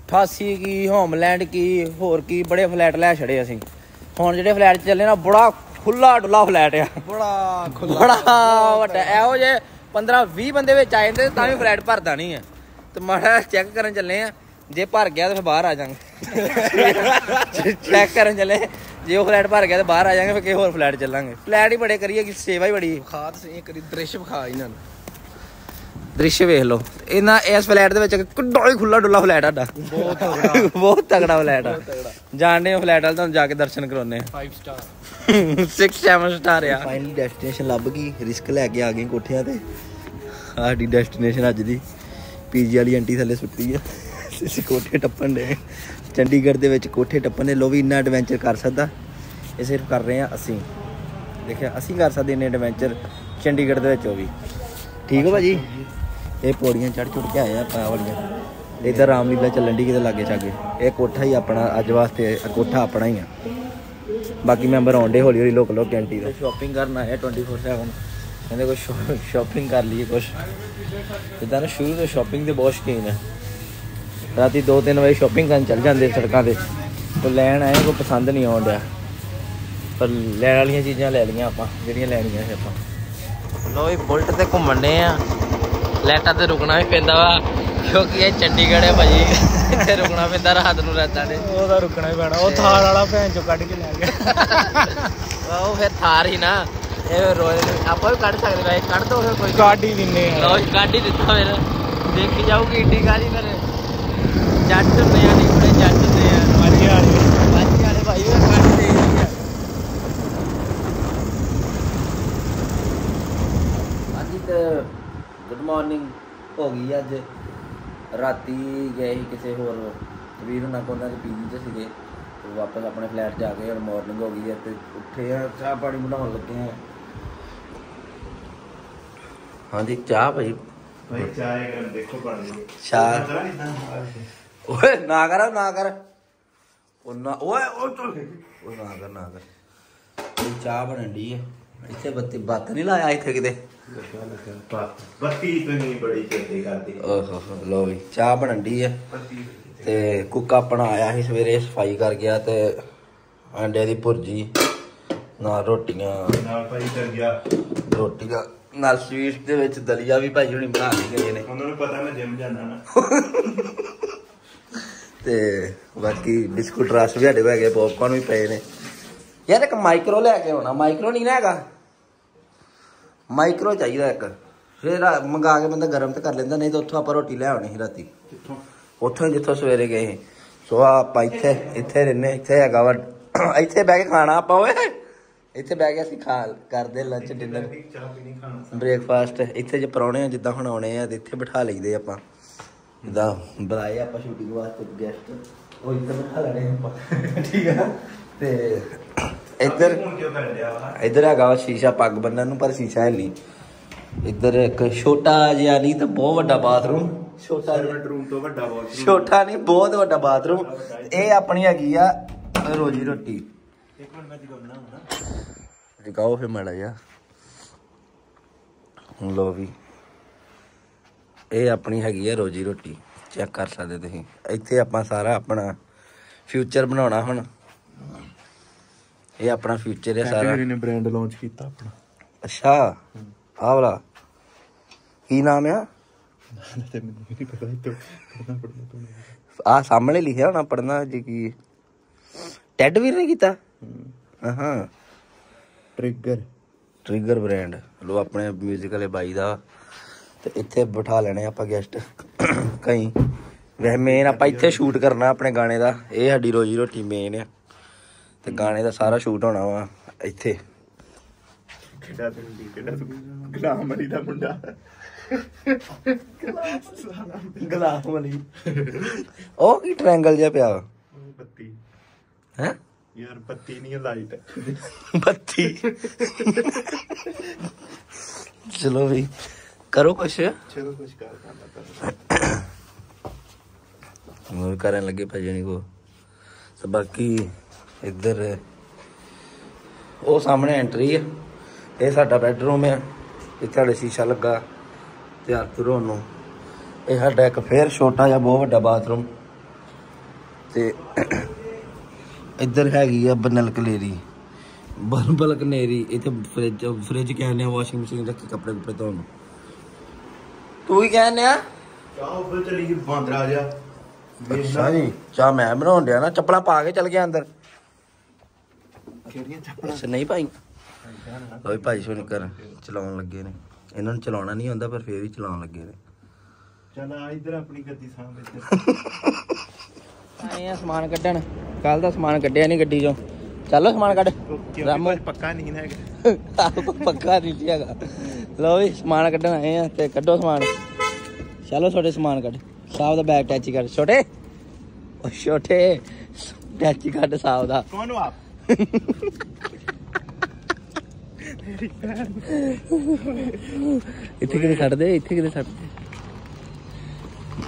88 ਕੀ ਹੋਮਲੈਂਡ ਕੀ ਹੋਰ ਕੀ ਬੜੇ ਫਲੈਟ ਲੈ ਛੜੇ ਅਸੀਂ। ਹੁਣ ਜਿਹੜੇ ਫਲੈਟ 'ਚ ਚੱਲੇ ਨਾ ਬੜਾ ਖੁੱਲਾ ਡੁੱਲਾ ਫਲੈਟ ਆ। ਬੜਾ ਬੜਾ ਵੱਡਾ ਇਹੋ ਜੇ 15 20 ਬੰਦੇ ਵਿੱਚ ਆ ਜਾਂਦੇ ਤਾਂ ਵੀ ਫਲੈਟ ਭਰਦਾ ਨਹੀਂ ਆ। ਤੇ ਮਾੜਾ ਚੈੱਕ ਕਰਨ ਚੱਲੇ ਆ। ਜੇ ਭਰ ਗਿਆ ਤਾਂ ਫਿਰ ਬਾਹਰ ਆ ਜਾਾਂਗੇ ਚੈੱਕ ਕਰਨ ਚੱਲੇ। ਜੇ ਉਹ ਫਲੈਟ ਭਰ ਗਿਆ ਤਾਂ ਬਾਹਰ ਆ ਜਾਾਂਗੇ ਫਿਰ ਕਿਸੇ ਹੋਰ ਫਲੈਟ ਚੱਲਾਂਗੇ। ਫਲੈਟ ਹੀ ਬੜੇ ਕਰੀਏ ਕਿ ਸੇਵਾ ਹੀ ਬੜੀ ਖਾਤ ਸੇ ਕਰੀ ਦ੍ਰਿਸ਼ ਵਿਖਾ ਇਹਨਾਂ ਨੂੰ। ਦ੍ਰਿਸ਼ ਵੇਖ ਲਓ। ਇਹਨਾਂ ਇਸ ਫਲੈਟ ਦੇ ਵਿੱਚ ਕਿੱਡਾ ਹੀ ਖੁੱਲਾ ਡੁੱਲਾ ਫਲੈਟ ਸਾਡਾ। ਬਹੁਤ ਤਗੜਾ ਬਹੁਤ ਤਗੜਾ ਫਲੈਟ ਆ। ਜਾਣਦੇ ਹਾਂ ਫਲੈਟ ਵਾਲ ਤੁਹਾਨੂੰ ਜਾ ਕੇ ਦਰਸ਼ਨ ਕਰਾਉਨੇ ਆ 5 ਸਟਾਰ 6 7 ਸਟਾਰ ਆ। ਫਾਈਨਲੀ ਡੈਸਟੀਨੇਸ਼ਨ ਲੱਭ ਗਈ ਰਿਸਕ ਲੈ ਕੇ ਆ ਗਏ ਕੋਠਿਆਂ ਤੇ। ਸਾਡੀ ਡੈਸਟੀਨੇਸ਼ਨ ਅੱਜ ਦੀ। ਪੀਜੀ ਵਾਲੀ ਆਂਟੀ ਥੱਲੇ ਸੁੱਤੀ ਆ। ਅਸੀਂ ਕੋਠੇ ਟੱਪਣ ਦੇ ਚੰਡੀਗੜ੍ਹ ਦੇ ਵਿੱਚ ਕੋਠੇ ਟੱਪਣ ਦੇ ਲੋ ਵੀ ਇੰਨਾ ਐਡਵੈਂਚਰ ਕਰ ਸਕਦਾ। ਇਹ ਸਿਰਫ ਕਰ ਰਹੇ ਆ ਅਸੀਂ। ਦੇਖਿਆ, ਅਸੀਂ ਕਰ ਸਕਦੇ ਇੰਨੇ ਐਡਵੈਂਚਰ ਚੰਡੀਗੜ੍ਹ ਦੇ ਵਿੱਚ ਉਹ ਵੀ। ਠੀਕ ਹੋ ਭਾਜੀ? ਇਹ ਪੌੜੀਆਂ ਚੜ ਚੁੜ ਕੇ ਆਏ ਆ ਆਪਾਂ ਆਹ ਵਾਲੀਆਂ। ਇਧਰ ਰਾਮਲੀਲਾ ਚੱਲਣ ਦੀ ਕਿਤੇ ਲਾਗੇ ਛਾਗੇ। ਇਹ ਕੋਠਾ ਹੀ ਆਪਣਾ, ਅੱਜ ਵਾਸਤੇ ਕੋਠਾ ਆਪਣਾ ਹੀ ਆ। ਬਾਕੀ ਮੈਂਬਰ ਆਉਂਦੇ ਹੌਲੀ ਹੌਲੀ ਲੋਕ ਲੋਕ ਕੈਂਟੀ ਦਾ। ਸ਼ਾਪਿੰਗ ਕਰਨ ਆਏ 24/7 ਕਹਿੰਦੇ ਕੁਝ ਸ਼ਾਪਿੰਗ ਕਰ ਲਈਏ ਕੁਝ ਜਿੱਦਾਂ ਨਾ ਸ਼ੁਰੂ ਤੋਂ ਸ਼ਾਪਿੰਗ ਦੇ ਬਹੁਤ ਸ਼ੌਕੀਨ ਹੈ ਰਾਤੀ 2-3 ਵਜੇ ਸ਼ਾਪਿੰਗ ਕਰਨ ਚੱਲ ਜਾਂਦੇ ਸੜਕਾਂ ਤੇ। ਉਹ ਲੈਣ ਆਏ ਕੋਈ ਪਸੰਦ ਨਹੀਂ ਆਉਣ ਡਿਆ। ਪਰ ਲੈਣ ਵਾਲੀਆਂ ਚੀਜ਼ਾਂ ਲੈ ਲਈਆਂ ਆਪਾਂ ਜਿਹੜੀਆਂ ਲੈਣੀਆਂ ਸੀ ਆਪਾਂ। ਲੋ ਵੀ ਬੁਲਟ ਤੇ ਘੁੰਮਣ ਨੇ ਆ। ਲੈਟਾਂ ਤੇ ਰੁਕਣਾ ਵੀ ਪੈਂਦਾ ਵਾ ਕਿਉਂਕਿ ਇਹ ਚੰਡੀਗੜ੍ਹ ਹੈ ਭਾਜੀ। ਇੱਥੇ ਰੁਕਣਾ ਪੈਂਦਾ ਰਾਤ ਨੂੰ ਰਾਤਾਂ ਦੇ ਉਹਦਾ ਰੁਕਣਾ ਹੀ ਪੈਣਾ। ਉਹ ਥਾਰ ਵਾਲਾ ਭੈਣ ਚੋਂ ਕੱਢ ਕੇ ਲੈ ਗਿਆ। ਉਹ ਫਿਰ ਥਾਰ ਹੀ ਨਾ। ਇਹ ਰੋਇਲ ਆਪਾਂ ਵੀ ਕੱਢ ਸਕਦੇ ਭਾਈ। ਕੱਢ ਦੋ ਫਿਰ ਕੋਈ ਕੱਢ ਹੀ ਦਿੰਨੇ ਆ। ਲੋ ਹੀ ਦਿੱਤਾ ਫਿਰ। ਦੇਖੀ ਜਾਊਗੀ ਇੰਡੀ ਕਾਲੀ ਫਿਰ। ਜੱਟ ਹੁੰਦੇ ਆ ਨਹੀਂ ਬੜੇ ਜੱਟ ਹੁੰਦੇ ਆ। ਹਾਂਜੀ ਹਾਂਜੀ। ਬਾਜੀ ਵਾਲੇ ਭਾਈ ਉਹ ਕੱਢ ਦੇ ਹਾਂਜੀ ਤੇ ਗੁੱਡ ਮਾਰਨਿੰਗ ਹੋ ਗਈ ਅੱਜ। ਰਾਤੀ ਗਏ ਸੀ ਕਿਸੇ ਹੋਰ ਵੀਰ ਉਹਨਾਂ ਕੋਲ ਉਹਨਾਂ ਦੇ ਪੀਜੀ ਤੇ ਸੀਗੇ। ਵਾਪਸ ਆਪਣੇ ਫਲੈਟ ਜਾ ਕੇ ਹੁਣ ਮਾਰਨਿੰਗ ਹੋ ਗਈ ਹੈ ਤੇ ਉੱਠੇ ਆ ਚਾਹ ਪਾਣੀ ਬਣਾਉਣ ਲੱਗੇ ਆ। ਹਾਂਜੀ ਚਾਹ ਭਾਈ। ਭਾਈ ਚਾਹੇ ਕਰ ਦੇਖੋ ਬਣ ਗਈ ਚਾਹ। ਓਏ ਨਾ ਕਰ ਨਾ ਕਰ। ਉਹ ਨਾ ਓਏ ਉਹ ਓਏ ਨਾ ਕਰ ਨਾ ਕਰ। ਇਹ ਚਾਹ ਬਣਨ ਦੀ ਹੈ ਇੱਥੇ ਬੱਤੀ ਬੱਤ ਨਹੀਂ ਲਾਇਆ ਇੱਥੇ ਕਿਤੇ? ਬੱਤੀ ਤਾਂ ਨਹੀਂ ਬੜੀ ਚੇਤੇ ਕਰਦੀ ਓਹੋ ਹੋ ਲੋ ਵੀ ਚਾਹ ਬਣਨ ਦੀ ਹੈ ਤੇ ਕੁੱਕਾ ਆਪਣਾ ਆਇਆ ਸੀ ਸਵੇਰੇ ਸਫ਼ਾਈ ਕਰ ਗਿਆ ਤੇ ਅੰਡੇ ਦੀ ਭੁਰਜੀ ਨਾਲ ਰੋਟੀਆਂ। ਨਾਲ ਭਾਈ ਕਰ ਗਿਆ ਰੋਟੀਆਂ ਨਾਲ ਸਵੀਟ ਦੇ ਵਿੱਚ ਦਲੀਆ ਵੀ ਭਾਈ ਹੁਣੀ ਬਣਾ ਕੇ ਗਏ ਨੇ। ਉਹਨਾਂ ਨੂੰ ਪਤਾ ਮੈਂ ਜਿਮ ਜਾਣਾ ਨਾ। ਤੇ ਬਾਕੀ ਬਿਸਕੁਟ ਰਸ ਵੀ ਸਾਡੇ ਕੋਲ ਹੈਗੇ ਪੌਪਕਾਰਨ ਵੀ ਪਏ ਨੇ। ਯਾਰ ਇੱਕ ਮਾਈਕਰੋ ਲੈ ਕੇ ਆਉਣਾ ਮਾਈਕਰੋ ਨਹੀਂ ਨਾ ਹੈਗਾ। ਮਾਈਕਰੋ ਚਾਹੀਦਾ ਇੱਕ। ਫਿਰ ਮੰਗਾ ਕੇ ਬੰਦਾ ਗਰਮ ਤੇ ਕਰ ਲੈਂਦਾ ਨਹੀਂ ਤਾਂ ਉੱਥੋਂ ਆਪਾਂ ਰੋਟੀ ਲੈ ਆਉਣੀ ਸੀ ਰਾਤੀ। ਕਿੱਥੋਂ? ਉੱਥੋਂ ਜਿੱਥੋਂ ਸਵੇਰੇ ਗਏ ਸੀ। ਸੋ ਆਪਾਂ ਇੱਥੇ ਇੱਥੇ ਰਹਿੰਦੇ ਇੱਥੇ ਹੈਗਾ ਵਾ। ਇੱਥੇ ਬਹਿ ਕੇ ਖਾਣਾ ਆਪਾਂ ਓਏ। ਇੱਥੇ ਬਹਿ ਕੇ ਅਸੀਂ ਖਾ ਕਰਦੇ ਲੰਚ ਡਿਨਰ ਚਾਹ ਪੀਣੀ ਖਾਣਾ ਬ੍ਰੇਕਫਾਸਟ ਇੱਥੇ ਜੇ ਪਰੌਣੇ ਆ ਜਿੱਦਾਂ ਹੁਣ ਆਉਣੇ ਆ ਤੇ ਇੱਥੇ ਬਿਠਾ ਲਈਦੇ ਆਪਾਂ। ਜਿੱਦਾਂ ਬੁਲਾਏ ਆਪਾਂ ਸ਼ੂਟਿੰਗ ਵਾਸਤੇ ਗੈਸਟ ਉਹ ਇੱਥੇ ਬਿਠਾ ਲੈਣੇ ਆਪਾਂ। ਠੀਕ ਆ। ਤੇ ਇੱਧਰ ਇੱਧਰ ਹੈਗਾ ਵਾ ਸ਼ੀਸ਼ਾ ਪੱਗ ਬੰਨਣ ਨੂੰ ਪਰ ਸ਼ੀਸ਼ਾ ਹੈ ਨਹੀਂ। ਇੱਧਰ ਇੱਕ ਛੋਟਾ ਜਿਹਾ ਨਹੀਂ ਤਾਂ ਬਹੁਤ ਵੱਡਾ ਬਾਥਰੂਮ। ਛੋਟਾ ਰੂਮ ਤੋਂ ਵੱਡਾ ਵਾਸ਼ਰੂਮ ਛੋਟਾ ਨਹੀਂ ਬਹੁਤ ਵੱਡਾ ਬਾਥਰੂਮ। ਇਹ ਆਪਣੀ ਹੈਗੀ ਆ ਰੋਜੀ ਰੋਟੀ। ਇੱਕ ਮਿੰਟ ਮੈਂ ਜਗਾਉਣਾ ਹੁੰਦਾ। ਦਿਖਾਓ ਫੇ ਮੜਾ ਜਾ ਲੋ ਵੀ। ਇਹ ਆਪਣੀ ਹੈਗੀ ਹੈ ਰੋਜੀ ਰੋਟੀ ਚੈੱਕ ਕਰ ਸਕਦੇ ਤੁਸੀਂ। ਇੱਥੇ ਆਪਾਂ ਸਾਰਾ ਆਪਣਾ ਫਿਊਚਰ ਬਣਾਉਣਾ ਹੁਣ। ਇਹ ਆਪਣਾ ਫਿਊਚਰ ਹੈ ਸਾਰਾ। ਨੇ ਬ੍ਰਾਂਡ ਲਾਂਚ ਕੀਤਾ ਆਪਣਾ। ਅੱਛਾ ਆਹ ਵਾਲਾ ਕੀ ਨਾਮ ਆ? ਤੇ ਮੈਨੂੰ ਨਹੀਂ ਪਤਾ ਇਹ ਤੋਂ ਪੜਨਾ ਪੜਨਾ ਤੂੰ ਆ ਸਾਹਮਣੇ ਲਿਖਿਆ ਹੋਣਾ ਪੜਨਾ ਜੀ ਕੀ ਟੈਡ ਵੀਰ ਨੇ ਕੀਤਾ? ਹਾਂ। ਟ੍ਰਿਗਰ ਟ੍ਰਿਗਰ ਬ੍ਰਾਂਡ ਲੋ ਆਪਣੇ 뮤직 ਵਾਲੇ ਬਾਈ ਦਾ। ਤੇ ਇੱਥੇ ਬਿਠਾ ਲੈਣੇ ਆਪਾਂ ਗੈਸਟ ਕਈ ਵੈਸੇ ਮੇਨ ਆਪਾਂ ਇੱਥੇ ਸ਼ੂਟ ਕਰਨਾ ਆਪਣੇ ਗਾਣੇ ਦਾ। ਇਹ ਸਾਡੀ ਰੋਜੀ ਰੋਟੀ ਮੇਨ ਆ। ਤੇ ਗਾਣੇ ਦਾ ਸਾਰਾ ਸ਼ੂਟ ਹੋਣਾ ਵਾ ਇੱਥੇ। ਕਿਹੜਾ ਤੂੰ ਕਿਹੜਾ ਤੂੰ ਗੁਲਾਮ ਅਲੀ ਦਾ ਮੁੰਡਾ। ਗਲਾਸ ਵਾਲੀ ਉਹ ਕੀ ਟ੍ਰਾਇੰਗਲ ਜਿਹਾ ਪਿਆ ਬੱਤੀ। ਹੈ? ਯਾਰ ਬੱਤੀ ਨਹੀਂ ਲਾਈਟ ਬੱਤੀ। ਚਲੋ ਵੀ। ਕਰੋ ਕੁਛ। ਚਲੋ ਕੁਝ ਕਰ ਕਰਨਾ ਕਰ ਹੋਰ ਕਰਨ ਲੱਗੇ ਭਜਣੀ ਕੋ। ਤੇ ਬਾਕੀ ਇੱਧਰ ਉਹ ਸਾਹਮਣੇ ਐਂਟਰੀ ਹੈ ਇਹ ਸਾਡਾ ਬੈਡਰੂਮ ਹੈ ਇੱਥੇ ਸਾਡੇ ਸ਼ੀਸ਼ਾ ਲੱਗਾ। ਤਿਆਰ ਤੁਰ ਹੋਣ ਨੂੰ ਇਹ ਸਾਡਾ ਇੱਕ ਫੇਰ ਛੋਟਾ ਜਿਹਾ ਬਹੁਤ ਵੱਡਾ ਬਾਥਰੂਮ ਤੇ ਇੱਧਰ ਹੈਗੀ ਆ ਬਨਲ ਕਲੇਰੀ। ਬਲਬਲ ਕਨੇਰੀ ਇੱਥੇ ਫ੍ਰਿਜ ਫ੍ਰਿਜ ਕਹਿੰਦੇ ਆ ਵਾਸ਼ਿੰਗ ਮਸ਼ੀਨ ਰੱਖੀ ਕੱਪੜੇ ਕੁਪੜੇ ਧੋਣ ਨੂੰ। ਤੂੰ ਹੀ ਕਹਿੰਦੇ ਆ ਚਾਹ ਉੱਪਰ ਚਲੀ ਗਈ ਬਾਂਦਰਾ ਜਾ ਅੱਛਾ ਜੀ ਚਾਹ ਮੈਂ ਬਣਾਉਣ ਡਿਆ ਨਾ ਚੱਪਲਾਂ ਪਾ ਕੇ ਚਲ ਗਿਆ ਅੰਦਰ। ਕਿਹੜੀਆਂ ਚੱਪਲਾਂ? ਅੱਛਾ ਨਹੀਂ ਭਾਈ। ਓਏ ਭਾਈ ਸੁਣ ਕਰ ਚਲਾਉਣ ਲੱਗੇ ਨੇ। ਇਹਨਾਂ ਨੂੰ ਚਲਾਉਣਾ ਨਹੀਂ ਆਉਂਦਾ ਪਰ ਫੇਰ ਵੀ ਚਲਾਉਣ ਲੱਗੇ ਨੇ। ਚੱਲ ਆ ਇੱਧਰ ਆਪਣੀ ਗੱਡੀ ਸਾਹਮਣੇ ਆਏ ਆ ਸਮਾਨ ਕੱਢਣ। ਕੱਲ ਦਾ ਸਮਾਨ ਕੱਢਿਆ ਨਹੀਂ ਗੱਡੀ ਚੋਂ। ਚੱਲੋ ਸਮਾਨ ਕੱਢ। ਰਾਮੋ। ਪੱਕਾ ਨਹੀਂ ਹੈਗਾ। ਆਪ ਪੱਕਾ ਨਹੀਂ ਜੀ ਹੈਗਾ। ਲਓ ਵੀ ਸਮਾਨ ਕੱਢਣ ਆਏ ਆ ਤੇ ਕੱਢੋ ਸਮਾਨ। ਚਲੋ ਛੋਟੇ ਸਮਾਨ ਕੱਢ। ਸਾਹਬ ਦਾ ਬੈਗ ਟੈਚੀ ਕਰ। ਛੋਟੇ? ਉਹ ਛੋਟੇ ਟੈਚੀ ਕੱਢ ਸਾਹਬ ਦਾ। ਕੌਣ ਹੋ ਆਪ? ਇੱਥੇ ਕਿਤੇ ਛੱਡ ਦੇ ਇੱਥੇ ਕਿਤੇ ਛੱਡ ਦੇ।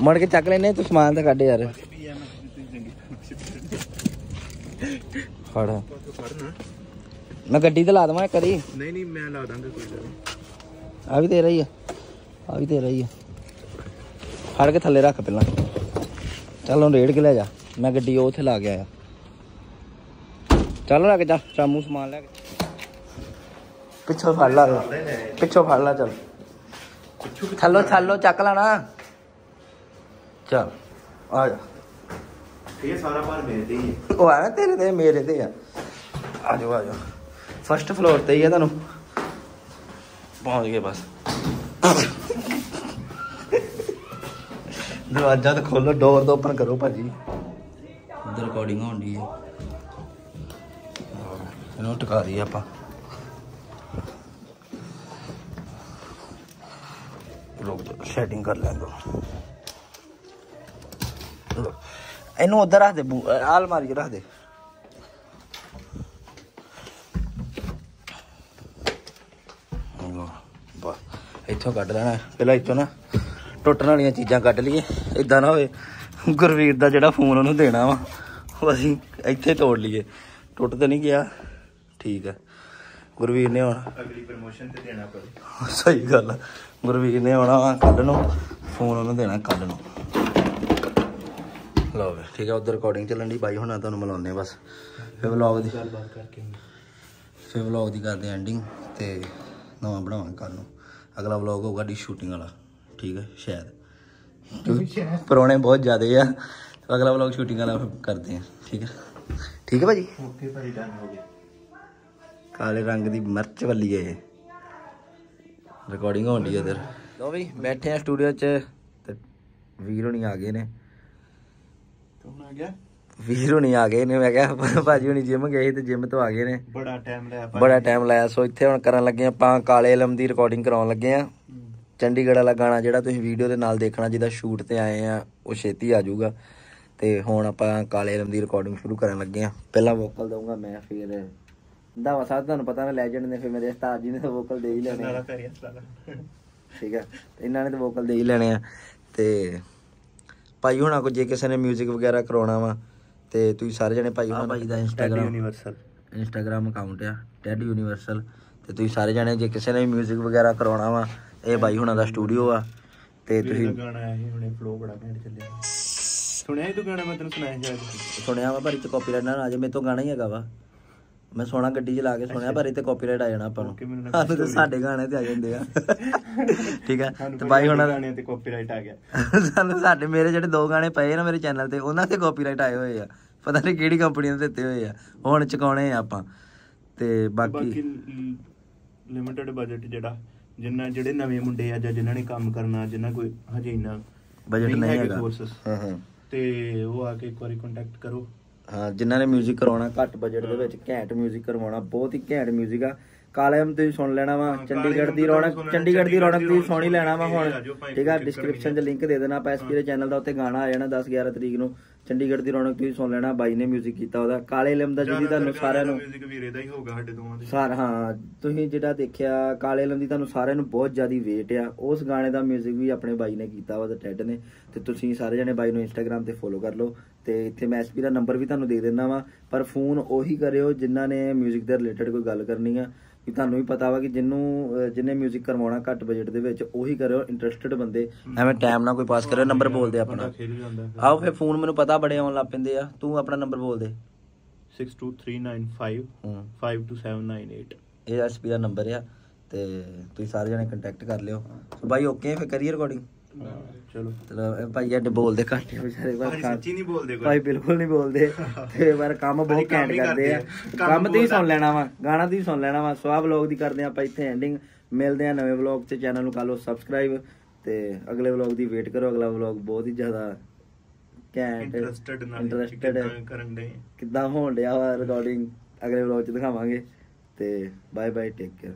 ਮੜ ਕੇ ਚੱਕ ਲੈਨੇ ਤੂੰ ਸਮਾਨ ਤਾਂ ਕੱਢ ਯਾਰ। ਫੜ। ਮੈਂ ਗੱਡੀ ਤੇ ਲਾ ਦਵਾਂ ਕਰੀ ਨਹੀਂ ਨਹੀਂ ਮੈਂ ਲਾ ਦਾਂਗਾ ਕੋਈ ਗੱਲ ਨਹੀਂ। ਆ ਵੀ ਤੇਰਾ ਹੀ ਆ। ਆ ਵੀ ਤੇਰਾ ਹੀ ਆ। ਫੜ ਕੇ ਥੱਲੇ ਰੱਖ ਪਹਿਲਾਂ। ਚੱਲ ਹੁਣ ਰੇੜ ਕੇ ਲੈ ਜਾ। ਮੈਂ ਗੱਡੀ ਉੱਥੇ ਲਾ ਕੇ ਆਇਆ। ਚੱਲ ਲੈ ਕੇ ਜਾ ਸ਼ਾਮੂ ਸਮਾਨ ਲੈ ਕੇ। ਪਿੱਛੋਂ ਫੜ ਲਾ। ਪਿੱਛੋਂ ਫੜ ਲਾ ਚੱਲ। ਥੱਲੋ ਥੱਲੋ ਚੱਕ ਲੈਣਾ। ਚੱਲ ਆ ਜਾ। ਇਹ ਸਾਰਾ ਭਾਰ ਮੇਰੇ ਤੇ ਹੀ ਉਹ ਆ ਨਾ ਤੇਰੇ ਤੇ ਮੇਰੇ ਤੇ ਆ। ਆ ਜਾਓ ਆ ਜਾਓ। ਫਸਟ ਫਲੋਰ ਤੇ ਹੀ ਆ ਤੁਹਾਨੂੰ। ਪਹੁੰਚ ਗਏ ਬਸ। ਦਰਵਾਜ਼ਾ ਤਾਂ ਖੋਲੋ ਡੋਰ ਤਾਂ ਓਪਨ ਕਰੋ ਭਾਜੀ। ਉਧਰ ਰਿਕਾਰਡਿੰਗ ਹੋਣ ਦੀ ਹੈ ਇਹਨੂੰ ਟਿਕਾ ਦਈਏ ਆਪਾਂ। ਰੁਕ ਜਾ ਸੈਟਿੰਗ ਕਰ ਲੈਣ ਦੋ। ਲਓ। ਇਹਨੂੰ ਉਧਰ ਰੱਖ ਦੇ 'ਚ ਰੱਖ ਦੇ ਲਓ, ਬਸ ਇੱਥੋਂ ਕੱਢ ਲੈਣਾ। ਪਹਿਲਾਂ ਇੱਥੋਂ ਨਾ ਟੁੱਟਣ ਵਾਲੀਆਂ ਚੀਜ਼ਾਂ ਕੱਢ ਲਈਏ। ਇਦਾਂ ਨਾ ਹੋਵੇ ਗੁਰਵੀਰ ਦਾ ਜਿਹੜਾ ਫੋਨ ਉਹਨੂੰ ਦੇਣਾ ਵਾ ਉਹ ਅਸੀਂ ਇੱਥੇ ਤੋੜ ਲਈਏ। ਟੁੱਟ ਤੇ ਨਹੀਂ ਗਿਆ। ਠੀਕ ਹੈ ਗੁਰਵੀਰ ਨੇ ਆਉਣਾ ਅਗਲੀ ਪ੍ਰਮੋਸ਼ਨ ਤੇ ਦੇਣਾ ਪੜੇ ਸਹੀ ਗੱਲ। ਗੁਰਵੀਰ ਨੇ ਆਉਣਾ ਵਾ ਕੱਲ ਨੂੰ ਫੋਨ ਉਹਨੂੰ ਦੇਣਾ ਕੱਲ ਨੂੰ ਲਓ ਵੀ ਠੀਕ ਹੈ ਉਧਰ ਰਿਕਾਰਡਿੰਗ ਚੱਲਣ ਦੀ ਬਾਈ ਹੁਣਾਂ ਤੁਹਾਨੂੰ ਮਿਲਾਉਂਦੇ ਬਸ। ਫਿਰ ਵਲੌਗ ਦੀ ਗੱਲਬਾਤ ਕਰਕੇ। ਫਿਰ ਵਲੌਗ ਦੀ ਕਰਦੇ ਐਂਡਿੰਗ ਤੇ ਨਵਾਂ ਬਣਾਵਾਂਗੇ ਕੱਲ ਨੂੰ। ਅਗਲਾ ਵਲੌਗ ਹੋਊਗਾ ਡੀ ਸ਼ੂਟਿੰਗ ਵਾਲਾ ਠੀਕ ਹੈ ਸ਼ਾਇਦ। ਪਰੋਣੇ ਬਹੁਤ ਜ਼ਿਆਦੇ ਆ ਅਗਲਾ ਵਲੌਗ ਸ਼ੂਟਿੰਗ ਵਾਲਾ ਕਰਦੇ ਆ ਠੀਕ ਹੈ। ਠੀਕ ਹੈ ਭਾਜੀ? ਓਕੇ ਭਾਈ ਡਨ ਹੋ ਗਿਆ। ਕਾਲੇ ਰੰਗ ਦੀ ਮਿਰਚ ਵੱਲੀ ਹੈ ਰਿਕਾਰਡਿੰਗ ਹੋਣ ਦੀ ਉਧਰ ਲੋ ਵੀ ਬੈਠੇ ਆ ਸਟੂਡੀਓ 'ਚ ਤੇ ਵੀਰ ਹੁਣੀ ਆ ਗਏ ਨੇ। ਕੌਣ ਆ ਗਿਆ? ਵੀਰ ਹੁਣੀ ਆ ਗਏ ਨੇ ਮੈਂ ਕਿਹਾ ਭਾਜੀ ਹੁਣੀ ਜਿਮ ਗਏ ਸੀ ਤੇ ਜਿਮ ਤੋਂ ਆ ਗਏ ਨੇ। ਬੜਾ ਟਾਈਮ ਭਾਈ ਬੜਾ ਟਾਈਮ ਲਾਇਆ। ਸੋ ਇੱਥੇ ਹੁਣ ਕਰਨ ਲੱਗੇ ਆਪਾਂ ਕਾਲੇ ਇਲਮ ਦੀ ਰਿਕਾਰਡਿੰਗ ਕਰਾਉਣ ਲੱਗੇ ਆ ਚੰਡੀਗੜ੍ਹ ਵਾਲਾ ਗਾਣਾ ਜਿਹੜਾ ਤੁਸੀਂ ਵੀਡੀਓ ਦੇ ਨਾਲ ਦੇਖਣਾ ਜਿਹਦਾ ਸ਼ੂਟ ਤੇ ਆਏ ਆ ਉਹ ਛੇਤੀ ਆ ਜਾਊਗਾ। ਤੇ ਹੁਣ ਆਪਾਂ ਕਾਲੇ ਇਲਮ ਦੀ ਰਿਕਾਰਡਿੰਗ ਸ਼ੁਰੂ ਕਰਨ ਲੱਗੇ ਆ ਪਹਿਲਾਂ ਵੋਕਲ ਦਊਂਗਾ ਮੈਂ ਫਿਰ ਦਾਵਾ ਸਾਹਿਬ ਤੁਹਾਨੂੰ ਪਤਾ ਨਾ ਲੈਜੈਂਡ ਨੇ ਫਿਰ ਮੇਰੇ ਉਸਤਾਦ ਜੀ ਨੇ ਵੋਕਲ ਦੇ ਹੀ ਲੈਣੇ ਠੀਕ ਆ। ਇਹਨਾਂ ਨੇ ਤਾਂ ਵੋਕਲ ਦੇ ਹੀ ਲੈਣੇ ਆ। ਤੇ ਭਾਈ ਹੁਣਾਂ ਕੋ ਜੇ ਕਿਸੇ ਨੇ 뮤직 ਵਗੈਰਾ ਕਰਾਉਣਾ ਵਾ ਤੇ ਤੁਸੀਂ ਸਾਰੇ ਜਣੇ ਭਾਈ ਹੁਣਾਂ ਭਾਈ ਦਾ ਇੰਸਟਾਗ੍ਰam ਯੂਨੀਵਰਸਲ ਇੰਸਟਾਗ੍ਰam ਅਕਾਊਂਟ ਆ ਟੈਡ ਯੂਨੀਵਰਸਲ ਤੇ ਤੁਸੀਂ ਸਾਰੇ ਜਣੇ ਜੇ ਕਿਸੇ ਨੇ 뮤직 ਵਗੈਰਾ ਕਰਾਉਣਾ ਵਾ ਇਹ ਬਾਈ ਹੁਣਾਂ ਦਾ ਸਟੂਡੀਓ ਆ ਤੇ ਤੁਸੀਂ ਤੁਸੀਂ ਗਾਣਾ ਆਇਆ ਸੀ ਹੁਣੇ ਫਲੋ ਬੜਾ ਘੈਂਟ ਚੱਲਿਆ। ਸੁਣਿਆ ਸੀ ਤੂੰ ਗਾਣਾ? ਮੈਂ ਤੈਨੂੰ ਸੁਣਾਇਆ ਸ਼ਾਇਦ ਸੁਣਿਆ ਵਾ ਪਰ ਇਹ ਤੇ ਕਾਪੀਰਾਈਟ ਨਾ ਆ ਮੇਰੇ ਤੋਂ ਗਾਣਾ ਹੀ ਹੈਗਾ ਵਾ। ਮੈਂ ਸੋਣਾ ਗੱਡੀ 'ਚ ਲਾ ਕੇ ਸੁਣਿਆ ਪਰ ਇਹ ਤੇ ਕਾਪੀਰਾਈਟ ਆ ਜਾਣਾ ਆਪਾਂ ਨੂੰ। ਸਾਨੂੰ ਤੇ ਸਾਡੇ ਗਾਣੇ ਤੇ ਆ ਜਾਂਦੇ ਆ। ਠੀਕ ਆ? ਤੇ ਬਾਈ ਹੁਣਾਂ ਗਾਣੇ ਤੇ ਕਾਪੀਰਾਈਟ ਆ ਗਿਆ। ਸਾਨੂੰ ਸਾਡੇ ਮੇਰੇ ਜਿਹੜੇ ਦੋ ਗਾਣੇ ਪਏ ਨਾ ਮੇਰੇ ਚੈਨਲ ਤੇ ਉਹਨਾਂ ਤੇ ਕਾਪੀਰਾਈਟ ਆਏ ਹੋਏ ਆ। ਪਤਾ ਨਹੀਂ ਕਿਹੜੀ ਕੰਪਨੀ ਨੇ ਦਿੱਤੇ ਹੋਏ ਆ। ਹੁਣ ਚੁਕਾਉਣੇ ਆ ਆਪਾਂ। ਤੇ ਬਾਕੀ ਲਿਮਿਟਡ ਬਜਟ ਜਿਹੜਾ ਜਿੰਨਾ ਜਿਹੜੇ ਨਵੇਂ ਮੁੰਡੇ ਆ ਜਾਂ ਜਿਨ੍ਹਾਂ ਨੇ ਕੰਮ ਕਰਨਾ ਜਿਨ੍ਹਾਂ ਕੋਈ ਹਜੇ ਇੰਨਾ ਬਜਟ ਨਹੀਂ ਹੈਗਾ ਹਾਂ ਹਾਂ। ਤੇ ਉਹ ਆ ਕੇ ਇੱਕ ਵਾਰੀ ਕੰਟੈਕਟ ਕਰੋ। ਹਾਂ ਜਿਨ੍ਹਾਂ ਨੇ 뮤직 ਕਰਾਉਣਾ ਘੱਟ ਬਜਟ ਦੇ ਵਿੱਚ ਘੈਂਟ 뮤직 ਕਰਵਾਉਣਾ ਬਹੁਤ ਹੀ ਘੈਂਟ 뮤직 ਆ ਕਾਲਮ ਤੁਸੀਂ ਸੁਣ ਲੈਣਾ ਵਾ ਹਾਂ, ਚੰਡੀਗੜ੍ਹ ਦੀ ਕਾਲੇ ਰੌਣਕ ਸੁਣ ਲੈਣਾ, ਚੰਡੀਗੜ੍ਹ ਦੀ ਰੌਣਕ ਤੁਸੀਂ ਚੰਡੀਗੜ੍ਹ ਸੁਣ ਹੀ ਲੈਣਾ ਵਾ ਹੁਣ ਆ ਜਾਓ ਭਾਵੇਂ ਠੀਕ ਆ ਕੋਈ ਚੱਕਰ ਡਿਸਕ੍ਰਿਪਸ਼ਨ 'ਚ ਨਹੀਂ ਲਿੰਕ ਦੇ ਦੇਣਾ ਆਪਾਂ ਐਸਪੀ ਦੇ ਚੈਨਲ ਦਾ ਉੱਤੇ ਗਾਣਾ ਆ ਜਾਣਾ 10 11 ਤਰੀਕ ਨੂੰ ਚੰਡੀਗੜ੍ਹ ਦੀ ਰੌਣਕ ਤੁਸੀਂ ਸੁਣ ਲੈਣਾ ਬਾਈ ਨੇ 뮤직 ਕੀਤਾ ਉਹਦਾ ਕਾਲੇ ਲਿਮ ਦਾ ਜਿਹਦੀ ਤੁਹਾਨੂੰ ਸਾਰਿਆਂ ਨੂੰ ਮਿਊਜ਼ਿਕ ਵੀਰੇ ਦਾ ਹੀ ਹੋਊਗਾ ਸਾਡੇ ਦੋਵਾਂ ਦੇ ਸਾਰ ਹਾਂ ਤੁਸੀਂ ਜਿਹੜਾ ਦੇਖਿਆ ਕਾਲੇ ਲੰਦੀ ਤੁਹਾਨੂੰ ਸਾਰਿਆਂ ਨੂੰ ਬਹੁਤ ਜ਼ਿਆਦੀ ਵੇਟ ਆ ਉਸ ਗਾਣੇ ਦਾ 뮤직 ਵੀ ਆਪਣੇ ਬਾਈ ਨੇ ਕੀਤਾ ਵਾ ਤੇ ਟੈਡ ਨੇ ਤੇ ਤੁਸੀਂ ਸਾਰੇ ਜਣੇ ਬਾਈ ਨੂੰ ਇੰਸਟਾਗ੍ਰam ਤੇ ਫੋਲੋ ਕਰ ਲਓ ਤੇ ਇੱਥੇ ਮੈਂ ਐਸਪੀ ਦਾ ਨੰਬਰ ਵੀ ਤੁਹਾਨੂੰ ਦੇ ਦਿੰਦਾ ਵਾ ਪਰ ਫੋਨ ਉਹੀ ਕਰਿਓ ਜਿਨ੍ਹਾਂ ਨੇ 뮤직 ਦੇ ਰਿਲੇਟਡ ਕੋਈ ਗੱਲ ਕਰਨੀ ਆ ਕਿ ਤੁਹਾਨੂੰ ਵੀ ਪਤਾ ਵਾ ਕਿ ਜਿੰਨੂੰ ਜਿਹਨੇ 뮤직 ਕਰਵਾਉਣਾ ਘੱਟ ਬਜਟ ਦੇ ਵਿੱਚ ਉਹੀ ਕਰਿਓ ਇੰਟਰਸਟਿਡ ਬੰਦੇ। ਐਵੇਂ ਟਾਈਮ ਨਾਲ ਕੋਈ ਪਾਸ ਕਰਿਓ ਨੰਬਰ ਬੋਲ ਦੇ ਆਪਣਾ। ਆਓ ਫਿਰ। ਫੋਨ ਮੈਨੂੰ ਪਤਾ ਬੜੇ ਆਉਣ ਲੱਗ ਪੈਂਦੇ ਆ। ਤੂੰ ਆਪਣਾ ਨੰਬਰ ਬੋਲ ਦੇ। 62395 ਹੂੰ। 52798 ਇਹ ਐਸਪੀ ਦਾ ਨੰਬਰ ਆ ਤੇ ਤੁਸੀਂ ਸਾਰੇ ਜਣੇ ਕੰਟੈਕਟ ਕਰ ਲਿਓ। ਸੋ ਬਾਈ ਓਕੇ ਫਿਰ ਕਰੀਏ ਰਿਕਾਰਡਿੰਗ ਚਲੋ। ਇਹ ਭਾਈ ਅੱਡ ਬੋਲਦੇ ਘੱਟ ਹੀ ਵਿਚਾਰੇ ਭਾਈ ਸੱਚੀ ਨਹੀਂ ਬੋਲਦੇ ਕੋਈ। ਭਾਈ ਬਿਲਕੁਲ ਨਹੀਂ ਬੋਲਦੇ। ਤੇ ਪਰ ਕੰਮ ਬਹੁਤ ਘੈਂਟ ਕਰਦੇ ਆ। ਕੰਮ ਤੇ ਹੀ ਸੁਣ। ਲੈਣਾ ਵਾ ਗਾਣਾ ਤੇ ਹੀ ਸੁਣ ਲੈਣਾ ਵਾ। ਸਵਾਬ ਵਲੌਗ ਦੀ ਕਰਦੇ ਆ ਆਪਾਂ ਇੱਥੇ ਐਂਡਿੰਗ ਮਿਲਦੇ ਆ ਨਵੇਂ ਵਲੌਗ 'ਚ। ਚੈਨਲ ਨੂੰ ਕਰ ਲਓ ਸਬਸਕ੍ਰਾਈਬ ਤੇ ਅਗਲੇ ਵਲੌਗ ਦੀ ਵੇਟ ਕਰੋ। ਅਗਲਾ ਵਲੌਗ ਬਹੁਤ ਹੀ ਜ਼ਿਆਦਾ ਘੈਂਟ ਇੰਟਰਸਟਿਡ ਨਾਲ ਇੰਟਰਸਟਿਡ ਕਰਨ ਦੇ ਕਿੱਦਾਂ ਹੋਣ ਡਿਆ ਵਾ ਰਿਕਾਰਡਿੰਗ ਅਗਲੇ ਵਲੌਗ 'ਚ ਦਿਖਾਵਾਂਗੇ। ਤੇ ਬਾਏ ਬਾਏ ਟੇਕ ਕੇਅਰ